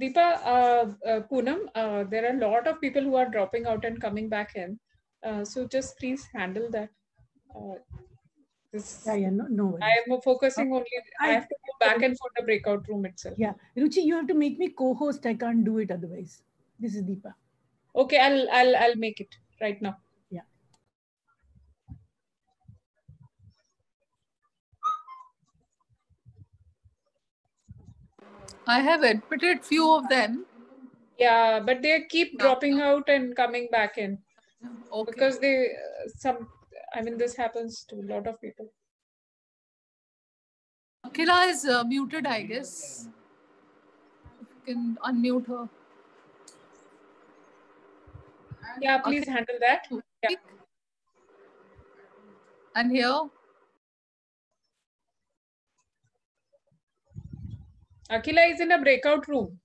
Deepa, uh, uh, Poonam, uh, there are a lot of people who are dropping out and coming back in. Uh, so just please handle that. Uh, this, Yeah, yeah, no, no I am focusing only. I I- have to go back and forth the breakout room itself. Yeah, Ruchi, you have to make me co-host. I can't do it otherwise. This is Deepa. Okay, I'll I'll I'll make it right now. I have admitted few of them. Yeah, but they keep dropping out and coming back in Okay. because they uh, some. I mean, this happens to a lot of people. Akila is uh, muted, I guess. If you can unmute her. Yeah, please Okay. handle that. Yeah. And here, Akila is in a breakout room.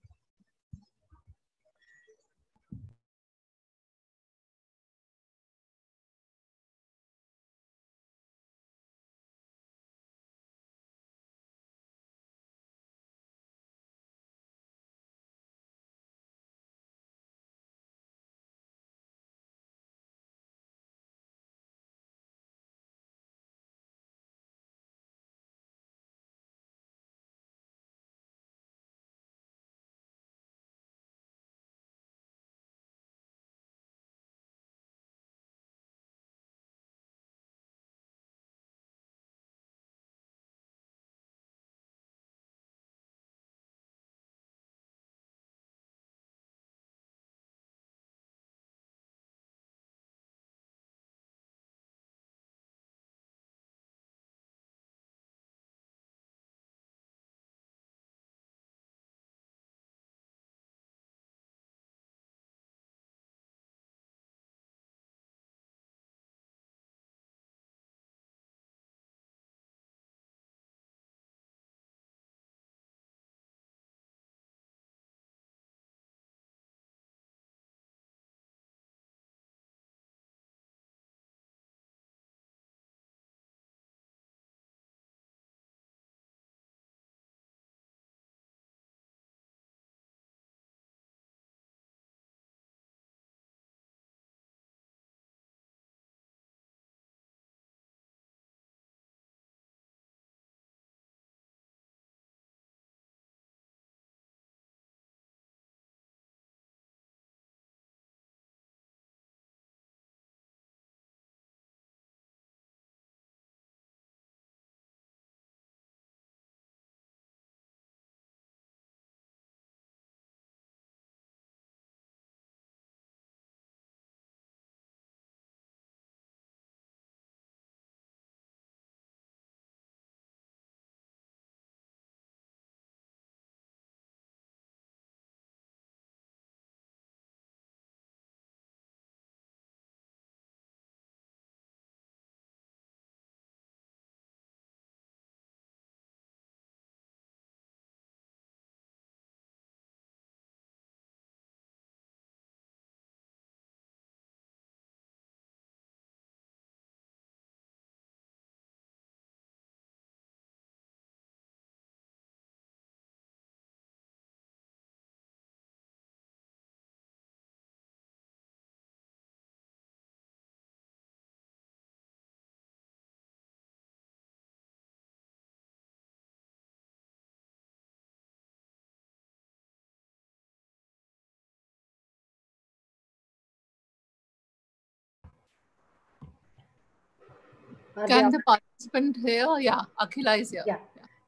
Can the participant here? Yeah, Akila is here. Yeah.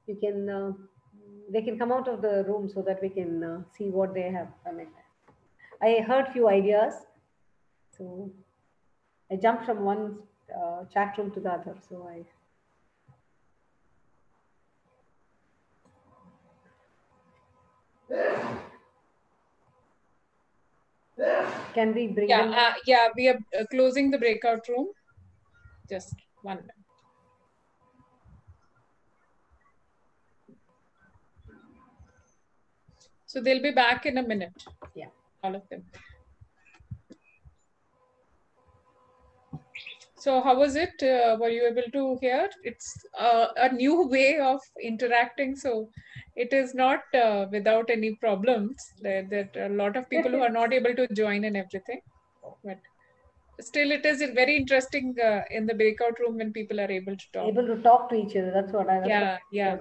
you can uh, they can come out of the room so that we can uh, see what they have i mean i heard few ideas so i jumped from one uh, chat room to the other so i can we bring Yeah, them uh, yeah, we are uh, closing the breakout room. Just one minute. So they'll be back in a minute. Yeah. All of them. So how was it? Uh, were you able to hear? It's uh, a new way of interacting. So it is not uh, without any problems. There, there are a lot of people who are not able to join and everything. But still it is very interesting uh, in the breakout room when people are able to talk. Able to talk to each other. That's what I. That's Yeah, what- yeah.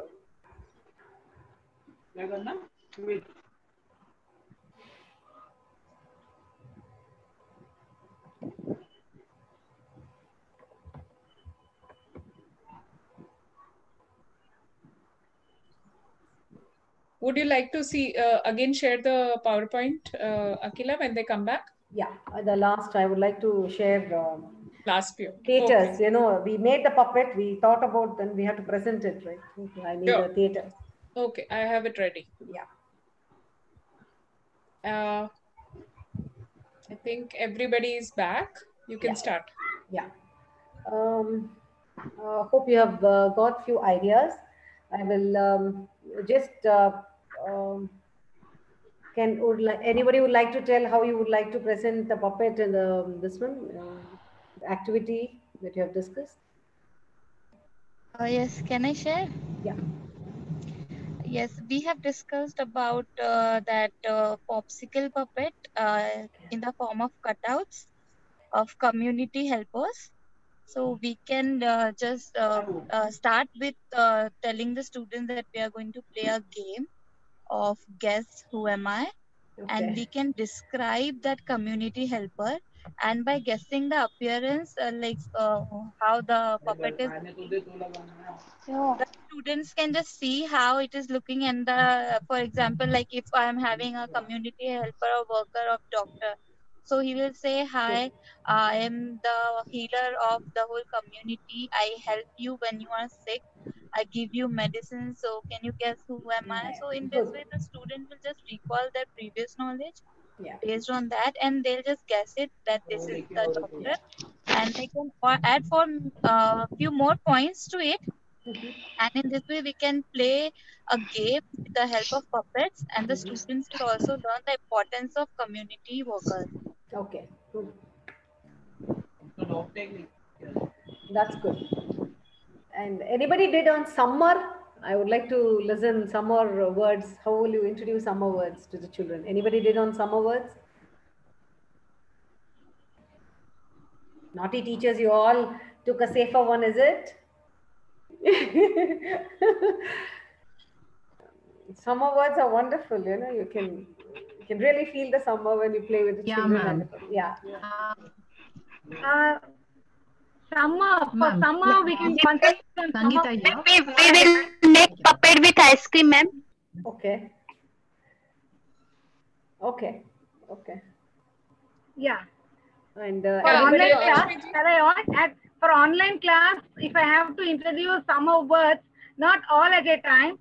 Would you like to see uh, again share the PowerPoint, uh, Akila, when they come back? Yeah. The last, I would like to share um, Last few. theaters. You know, we made the puppet. We thought about then we have to present it, right? Okay, I need Sure. theater. Okay, I have it ready. Yeah. Uh, I think everybody is back. You can Yeah. start. Yeah. Um, uh, hope you have uh, got few ideas. I will um, just uh, um, can would like anybody would like to tell how you would like to present the puppet and the this one uh, activity that you have discussed. Uh, yes, can I share? Yeah. Yes, we have discussed about uh, that uh, popsicle puppet uh, in the form of cutouts of community helpers. So we can uh, just uh, uh, start with uh, telling the students that we are going to play a game of guess who am I, and we can describe that community helper. And by guessing the appearance, uh, like uh, how the puppet is the students can just see how it is looking and the for example like if i'm having a community helper or worker of doctor so he will say hi i am the healer of the whole community. I help you when you are sick i give you medicine so can you guess who am i so in this way the student will just recall their previous knowledge Yeah. based on that and they'll just guess it that this is the doctor and they can uh, add for a few more points to it Mhm. and in this way we can play a game with the help of puppets and the students will also learn the importance of community workers Okay. Good. That's good. And anybody did on summer? I would like to listen some more words. How will you introduce summer words to the children? Anybody did on summer words? Naughty teachers, you all took a safer one, is it? summer words are wonderful, you know, you can you can really feel the summer when you play with the Yeah, children. ma'am. and- Yeah. Uh, summer, for summer, we can concentrate on summer. Sangeeta here. We, we will make puppet with ice cream, ma'am. Okay. Okay. Okay. Yeah. And uh, For online class, shall I on? At, for online class, if I have to introduce summer words, not all at a time,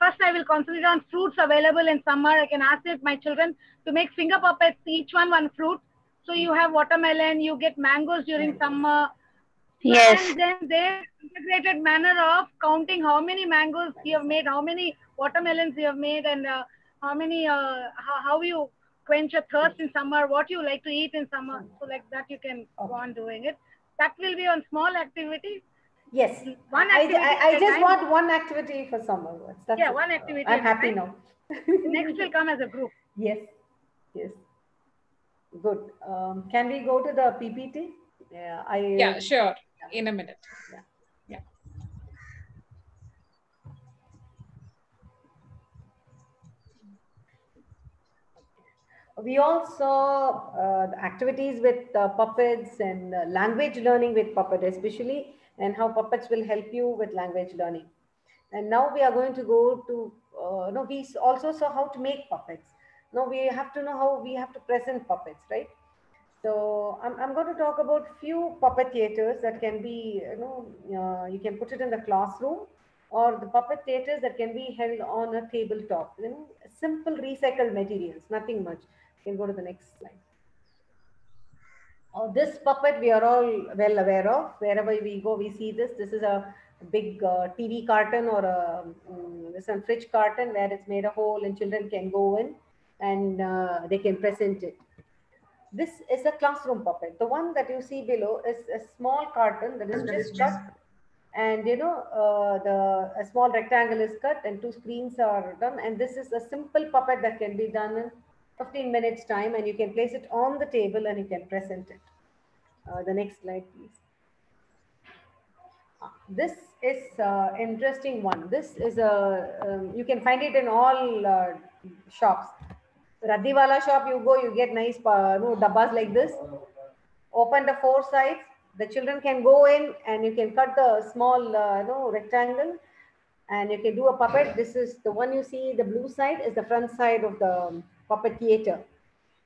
first I will concentrate on fruits available in summer. I can ask it, my children to make finger puppets, each one one fruit. So you have watermelon, you get mangoes during summer. Yes. And then their integrated manner of counting how many mangoes you have made, how many watermelons you have made, and uh, how many, uh, how, how you quench your thirst in summer, what you like to eat in summer. So like that, you can go on doing it. That will be on small activity. Yes. One I, activity I, I at a just time. want one activity for summer. That's Yeah, it. one activity I'm happy time. now. Next will come as a group. Yes. Yes. Good. Um, can we go to the PPT? Yeah. I. Yeah, sure. In a minute. Yeah. We also uh, the activities with uh, puppets and uh, language learning with puppet, especially, and how puppets will help you with language learning. And now we are going to go to, uh, no, we also saw how to make puppets. Now we have to know how we have to present puppets, right? So I'm, I'm going to talk about few puppet theaters that can be, you know, uh, you can put it in the classroom or the puppet theaters that can be held on a tabletop. You know, simple recycled materials, nothing much. You can go to the next slide. Oh, this puppet we are all well aware of. Wherever we go, we see this. This is a big uh, TV carton or a um, fridge carton where it's made a hole and children can go in and uh, they can present it. This is a classroom puppet. The one that you see below is a small carton that is just cut and you know uh, the a small rectangle is cut and two screens are done and this is a simple puppet that can be done in 15 minutes time and you can place it on the table and you can present it Uh, the next slide, please. Uh, This is uh, interesting one. This is a, um, you can find it in all uh, shops. Raddiwala shop, you go, you get nice uh, no, dabbas like this. Open the four sides. The children can go in and you can cut the small uh, no, rectangle and you can do a puppet. This is the one you see, the blue side is the front side of the puppet theater.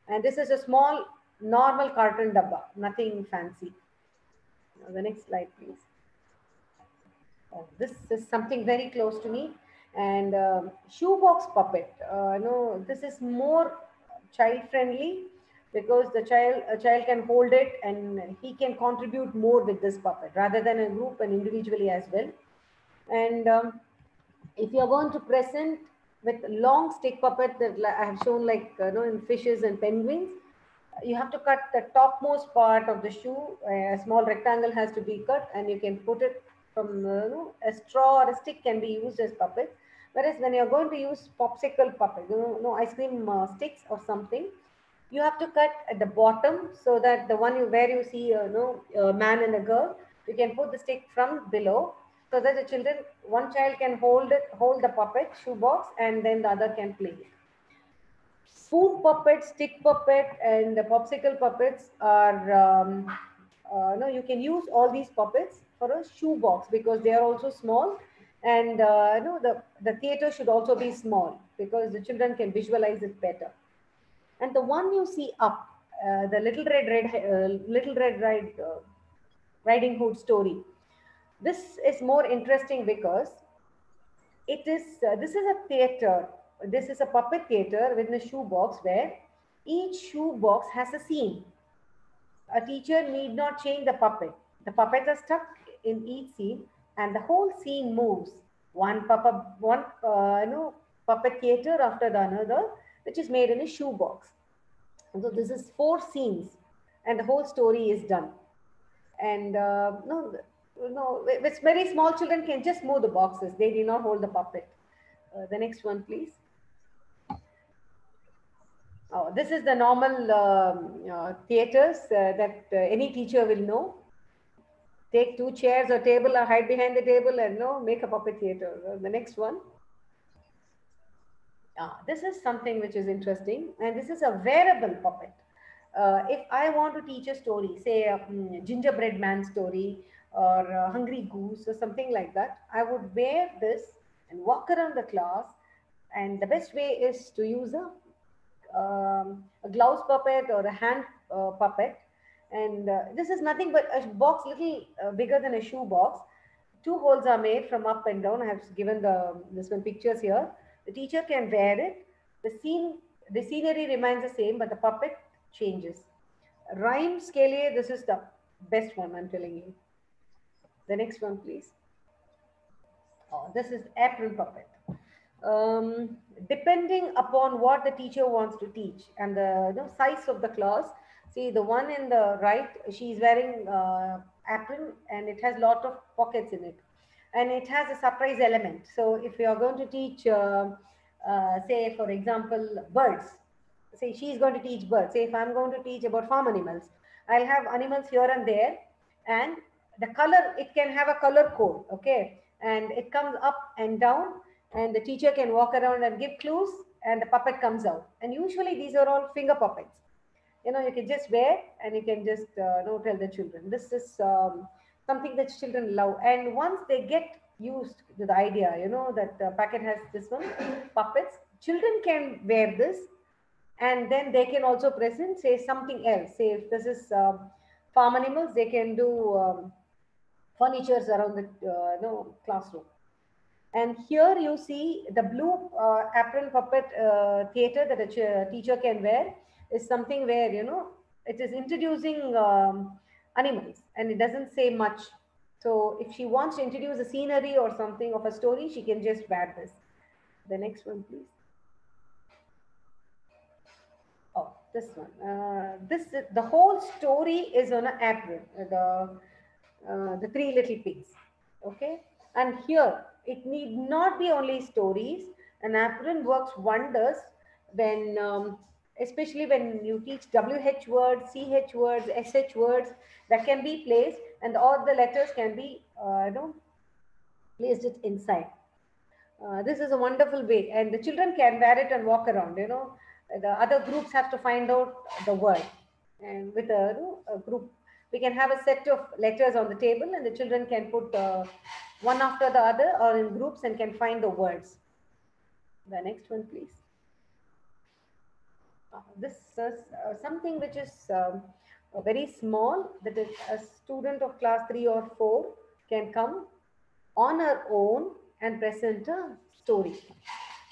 And this is a small, normal carton dabba, nothing fancy. Now, the next slide, please. Oh, this is something very close to me. And um, shoebox puppet. Uh, no, this is more child friendly because the child a child can hold it and he can contribute more with this puppet rather than a group and individually as well. And um, if you are going to present with long stick puppet that I have shown like uh, you know in fishes and penguins, you have to cut the topmost part of the shoe. A small rectangle has to be cut, and you can put it from uh, you know, a straw or a stick can be used as puppet. Whereas when you're going to use popsicle puppet, you know, no ice cream uh, sticks or something, you have to cut at the bottom so that the one you where you see uh, no a man and a girl, you can put the stick from below so that the children one child can hold it hold the puppet shoebox and then the other can play it. Spoon puppet stick puppet and the popsicle puppets are um, uh, you can use all these puppets for a shoebox because they are also small and uh, no the the theater should also be small because the children can visualize it better. And the one you see up uh, the little red red uh, little red ride uh, riding hood story this is more interesting because it is uh, this is a theater this is a puppet theater within a shoebox where each shoebox has a scene. A teacher need not change the puppet. The puppets are stuck in each scene and the whole scene moves. One puppet one uh, you know puppet theater after the another which is made in a shoebox. So this is four scenes and the whole story is done. And uh, no no with very small children can just move the boxes. They do not hold the puppet. Uh, the next one please. Oh this is the normal um, uh, theaters uh, that uh, any teacher will know take two chairs or table or hide behind the table and no make a puppet theater Uh, the next one Ah, this is something which is interesting, and this is a wearable puppet. Uh, if I want to teach a story, say a mm, gingerbread man story or hungry goose or something like that, I would wear this and walk around the class. And the best way is to use a, um, a gloves puppet or a hand uh, puppet. And uh, this is nothing but a box little uh, bigger than a shoe box. Two holes are made from up and down. I have given the this one pictures here. The teacher can wear it. The scene, the scenery remains the same, but the puppet changes. Rhyme scale, this is the best one, I'm telling you. The next one, please. Oh, this is apron puppet. Um, depending upon what the teacher wants to teach and the you know, size of the class, see the one in the right, she's wearing uh, apron and it has a lot of pockets in it and it has a surprise element. So if you are going to teach, uh, uh, say for example, birds, say she's going to teach birds. Say if I'm going to teach about farm animals, I'll have animals here and there, and the color it can have a color code, okay, and it comes up and down, and the teacher can walk around and give clues, and the puppet comes out. And usually these are all finger puppets. You know, you can just wear and you can just uh, you know tell the children. This is um, something that children love. And once they get used to the idea you know that the packet has this one puppets children can wear this. And then they can also present say something else. Say if this is um, farm animals they can do um, furnitures around the uh, you know, classroom. And here you see the blue uh, apron puppet uh, theater that a teacher can wear is something where you know it is introducing um, animals and it doesn't say much. So if she wants to introduce a scenery or something of a story, she can just wear this. The next one, please. Oh, this one. Uh, this the whole story is on an apron. uh, The uh, the three little pigs. Okay, and here it need not be only stories. An apron works wonders when um, especially when you teach WH words, CH words, SH words, that can be placed and all the letters can be, uh, you know, placed it inside. Uh, this is a wonderful way and the children can wear it and walk around, you know. The other groups have to find out the word and with a, a group, we can have a set of letters on the table and the children can put uh, one after the other or in groups and can find the words. The next one, please. Uh, this is uh, something which is um, very small that is a student of class 3 or 4 can come on her own and present a story.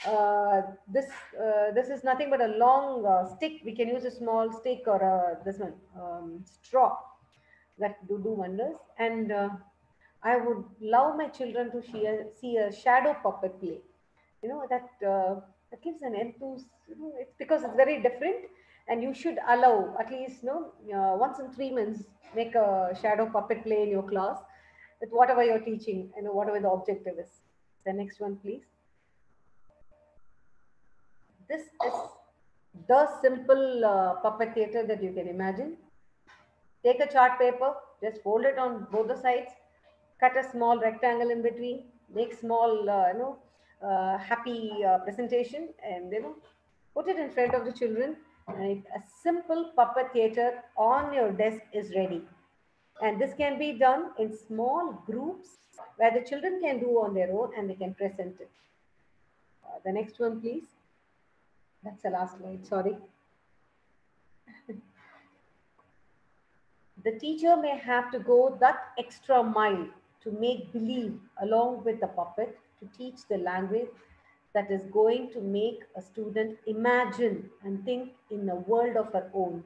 Uh, this uh, this is nothing but a long uh, stick. We can use a small stick or a, this one um, straw that do do wonders. And uh, I would love my children to see a, see a shadow puppet play. You know that uh, that gives an enthus. You know, it's because it's very different, and you should allow at least you know uh, once in three months make a shadow puppet play in your class with whatever you're teaching and whatever the objective is. The next one, please. This is the simple uh, puppet theater that you can imagine. Take a chart paper, just fold it on both the sides, cut a small rectangle in between, make small, uh, you know, uh, happy uh, presentation, and you know, put it in front of the children. And a simple puppet theater on your desk is ready. And this can be done in small groups where the children can do on their own and they can present it. Uh, the next one, please. That's the last slide, sorry. the teacher may have to go that extra mile to make believe along with the puppet to teach the language that is going to make a student imagine and think in a world of her own.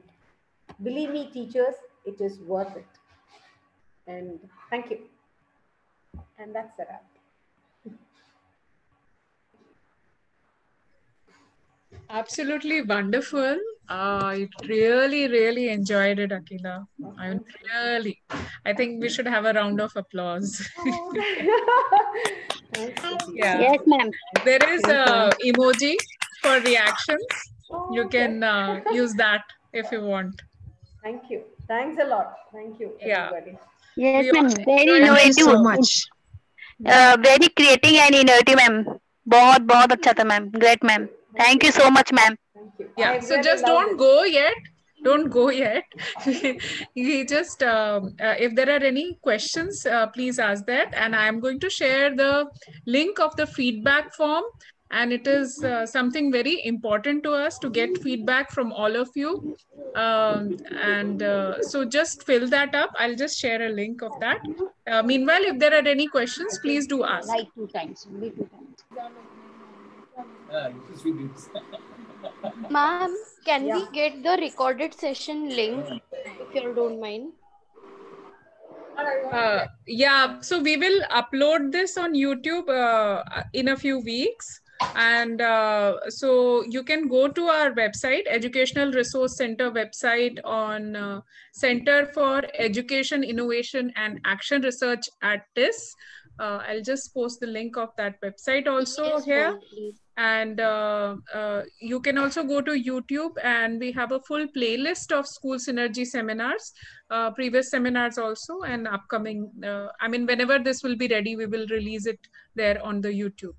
Believe me, teachers, it is worth it. And thank you. And that's the wrap. Absolutely wonderful. Uh, I really, really enjoyed it, Akila. I mean, really. I think we should have a round of applause. yeah. Yes, ma'am. There is a emoji for reactions. You can uh, use that if you want. Thank you. Thanks a lot. Thank you, Yeah. everybody. Yes, We ma'am. all- Very Thank you innovative. so much. Uh, very creative and innovative, ma'am. बहुत बहुत अच्छा था ma'am great ma'am thank you so much ma'am Thank you. Yeah. I So really just don't it. go yet. Don't go yet. we just, um, uh, if there are any questions, uh, please ask that. And I'm going to share the link of the feedback form. And it is uh, something very important to us to get feedback from all of you. Um, and uh, so just fill that up. I'll just share a link of that. Uh, meanwhile, if there are any questions, please do ask. Like two times, only two times. Ma'am, can Yeah. we get the recorded session link if you don't mind? Uh, yeah, so we will upload this on YouTube uh, in a few weeks. And uh, so you can go to our website, Educational Resource Center website on uh, Center for Education, Innovation and Action Research at TISS. Uh, I'll just post the link of that website also Yes, here please. And uh, uh, you can also go to youtube and we have a full playlist of school synergy seminars uh, previous seminars also and upcoming uh, i mean whenever this will be ready we will release it there on the youtube.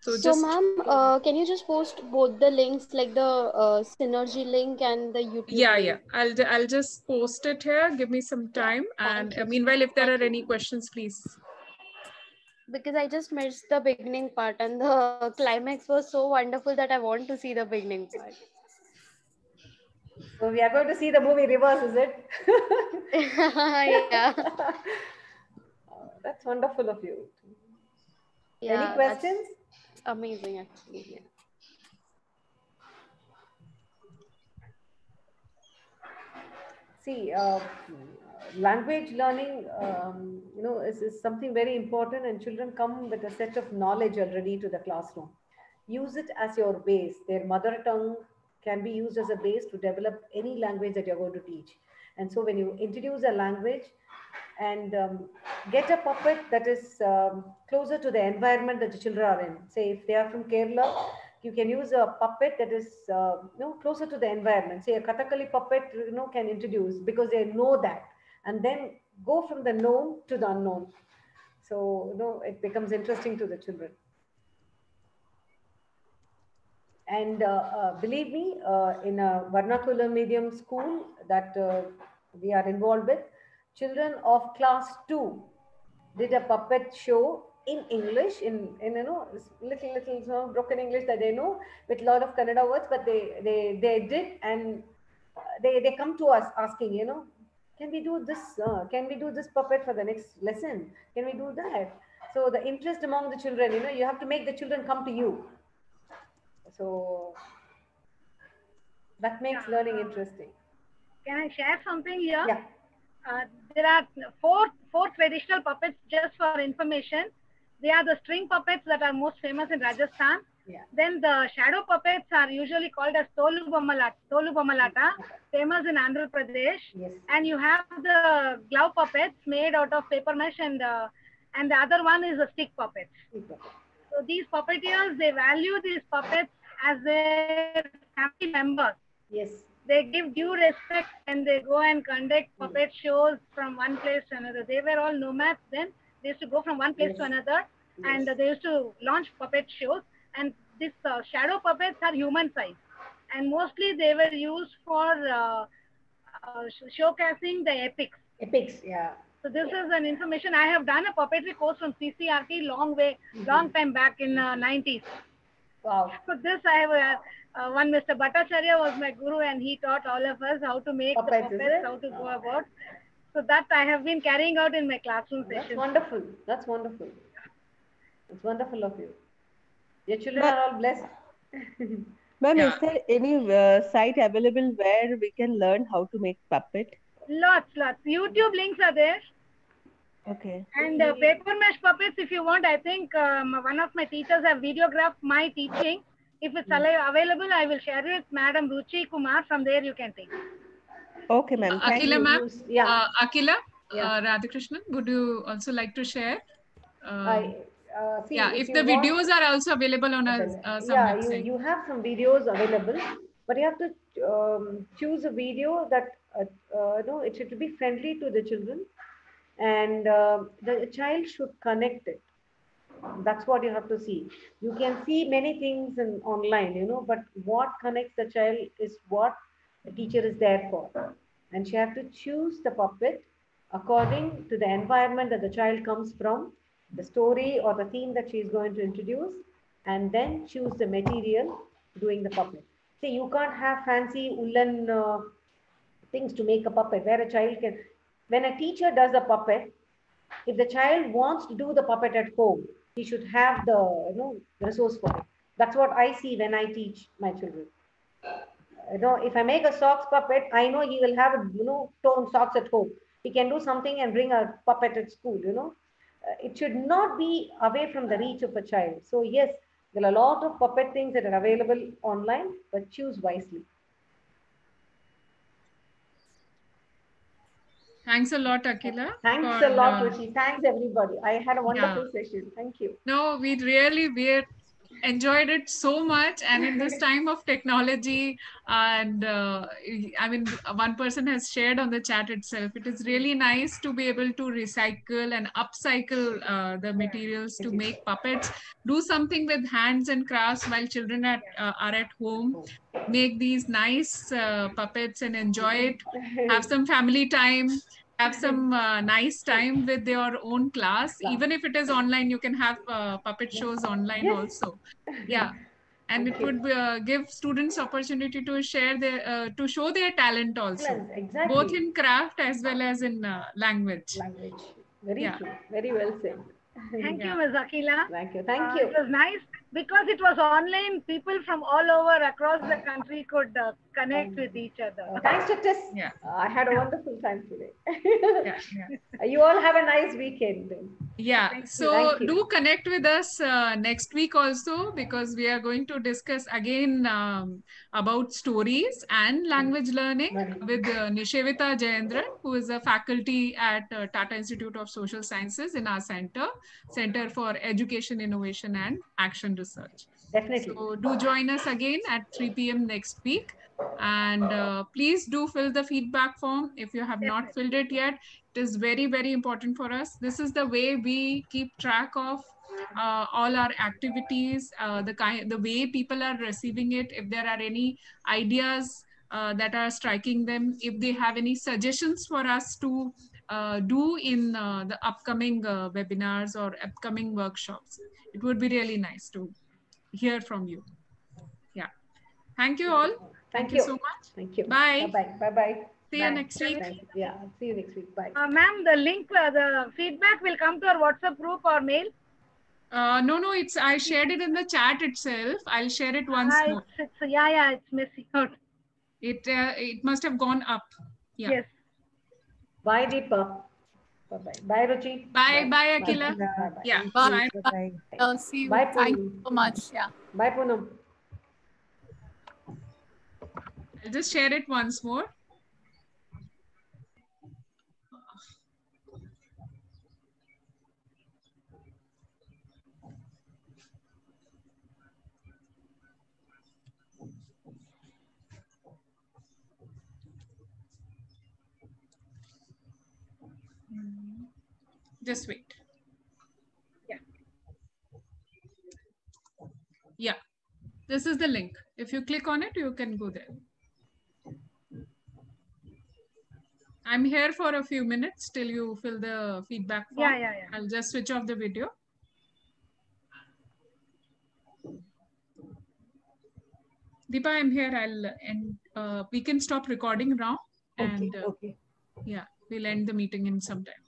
So, So, just ma'am, uh, can you just post both the links, like the uh, synergy link and the YouTube? yeah link? yeah. I'll i'll just post it here. Give me some time. and meanwhile if there are any questions please Because I just missed the beginning part, and the climax was so wonderful that I want to see the beginning part. So we are going to see the movie reverse, is it? yeah. Oh, That's wonderful of you. Yeah. Any questions? Amazing, actually. Yeah. See, uh, language learning, um, you know, is, is something very important, and children come with a set of knowledge already to the classroom. Use it as your base. Their mother tongue can be used as a base to develop any language that you're going to teach. And so, when you introduce a language and um, get a puppet that is um, closer to the environment that the children are in, say, if they are from Kerala, you can use a puppet that is uh, you know closer to the environment say a kathakali puppet you know can introduce because they know that and then go from the known to the unknown. So you know it becomes interesting to the children. And uh, uh, believe me uh, in a vernacular medium school that uh, we are involved with children of class 2 did a puppet show in English, in, in you know, little, little you know, broken English that they know with a lot of Kannada words, but they, they, they did and uh, they, they come to us asking, you know, can we do this? Uh, can we do this puppet for the next lesson? Can we do that? So the interest among the children, you know, you have to make the children come to you. So that makes learning interesting. Can I share something here? Yeah. Uh, there are four four traditional puppets just for information. They are the string puppets that are most famous in Rajasthan. Yeah. Then the shadow puppets are usually called as Tolu Bommalata, Tolu Bommalata famous in Andhra Pradesh. Yes. And you have the glove puppets made out of paper mesh and uh, and the other one is the stick puppets. So these puppeteers, they value these puppets as their family members. Yes. They give due respect and they go and conduct puppet shows from one place to another. They were all nomads then. They used to go from one place to Yes. another and Yes. they used to launch puppet shows. And these uh, shadow puppets are human size. And mostly they were used for uh, uh, showcasing the epics. Epics, yeah. So this is an information. I have done a puppetry course from CCRT long way, long time back in uh, 90s. Wow. So this I have uh, uh, one Mr. Bhattacharya was my guru and he taught all of us how to make Puppets, the puppets, how to go about. So that I have been carrying out in my classroom That's sessions. wonderful. That's wonderful. It's wonderful of you. Your children are all blessed. Ma'am, is there any uh, site available where we can learn how to make puppet? Lots, lots. YouTube links are there. Okay. And uh, paper mesh puppets, if you want, I think um, one of my teachers have videographed my teaching. If it's al- available, I will share it with Madam Ruchi Kumar. From there, you can take. Okay, ma'am. Thank Akila you. ma'am, Yeah. uh, Akila, Yeah. uh, Radhakrishnan, would you also like to share? Uh, I, uh, see, yeah, if you the want- videos are also available on a uh, some yeah, you, website. you have some videos available, but you have to um, choose a video that uh, uh, no, it should be friendly to the children, and uh, the child should connect it. That's what you have to see. You can see many things in online, you know, but what connects the child is what the teacher is there for, and she have to choose the puppet according to the environment that the child comes from, the story or the theme that she is going to introduce, and then choose the material doing the puppet. See, you can't have fancy woolen uh, things to make a puppet where a child can. When a teacher does a puppet, if the child wants to do the puppet at home, he should have the you know resource for it. That's what I see when I teach my children. You know, if I make a socks puppet, I know he will have you know torn socks at home. He can do something and bring a puppet at school. You know, it should not be away from the reach of a child. So yes, there are a lot of puppet things that are available online, but choose wisely. Thanks a lot, Akila. Thanks for, a lot, uh, Ruchi. Thanks everybody. I had a wonderful session. Thank you. No, we really we enjoyed it so much, and in this time of technology, and uh, I mean, one person has shared on the chat itself. It is really nice to be able to recycle and upcycle uh, the materials to make puppets. Do something with hands and crafts while children at, uh, are at home. Make these nice uh, puppets and enjoy it. Have some family time have some uh, nice time with your own class even if it is online you can have uh, puppet shows online Yes. also yeah and it would uh, give students opportunity to share their uh, to show their talent also Excellent, exactly. both in craft as well as in uh, language language very Yeah. true. Very well said. Thank you, Ms. Akila. Thank you. Thank Uh, you. It was nice because it was online. People from all over across the country could uh, connect with each other. Uh, Thanks to TISS. Yeah. Uh, I had a wonderful time today. yeah, yeah. You all have a nice weekend. then. Yeah, Thank so do connect with us uh, next week also because we are going to discuss again um, about stories and language learning with uh, Nishevita Jayendran, who is a faculty at uh, Tata Institute of Social Sciences in our center, Center for Education, Innovation and Action Research. Definitely. So do join us again at 3 p.m. next week. And uh, please do fill the feedback form if you have not filled it yet. It is very, very important for us. This is the way we keep track of uh, all our activities, uh, the kind, the way people are receiving it. If there are any ideas uh, that are striking them, if they have any suggestions for us to uh, do in uh, the upcoming webinars or upcoming workshops, it would be really nice to hear from you. Yeah. Thank you all. Thank, you. so much. Thank you. Bye. Bye. Bye. Bye. See you next week. Yeah. See you next week. Bye. Uh, Ma'am, the link, uh, the feedback will come to our WhatsApp group or mail. Uh, no, no, it's I shared it in the chat itself. I'll share it once Ah, more. it's, it's, yeah, yeah, it's missing out. It uh, it must have gone up. Yeah. Yes. Bye, Deepa. Bye. Bye. Bye, Ruchi. Bye, bye, Akila. Bye. Bye. Yeah. Bye. Bye. Uh, see you. Bye, Thank Poonam. you so much. Yeah. Bye, Poonam. I'll just share it once more. Just wait. Yeah. Yeah. This is the link. If you click on it, you can go there. I'm here for a few minutes till you fill the feedback form. Yeah, yeah, yeah. I'll just switch off the video. Deepa, I'm here. I'll and uh, we can stop recording now. Okay. And uh, Okay. yeah, we'll end the meeting in some time.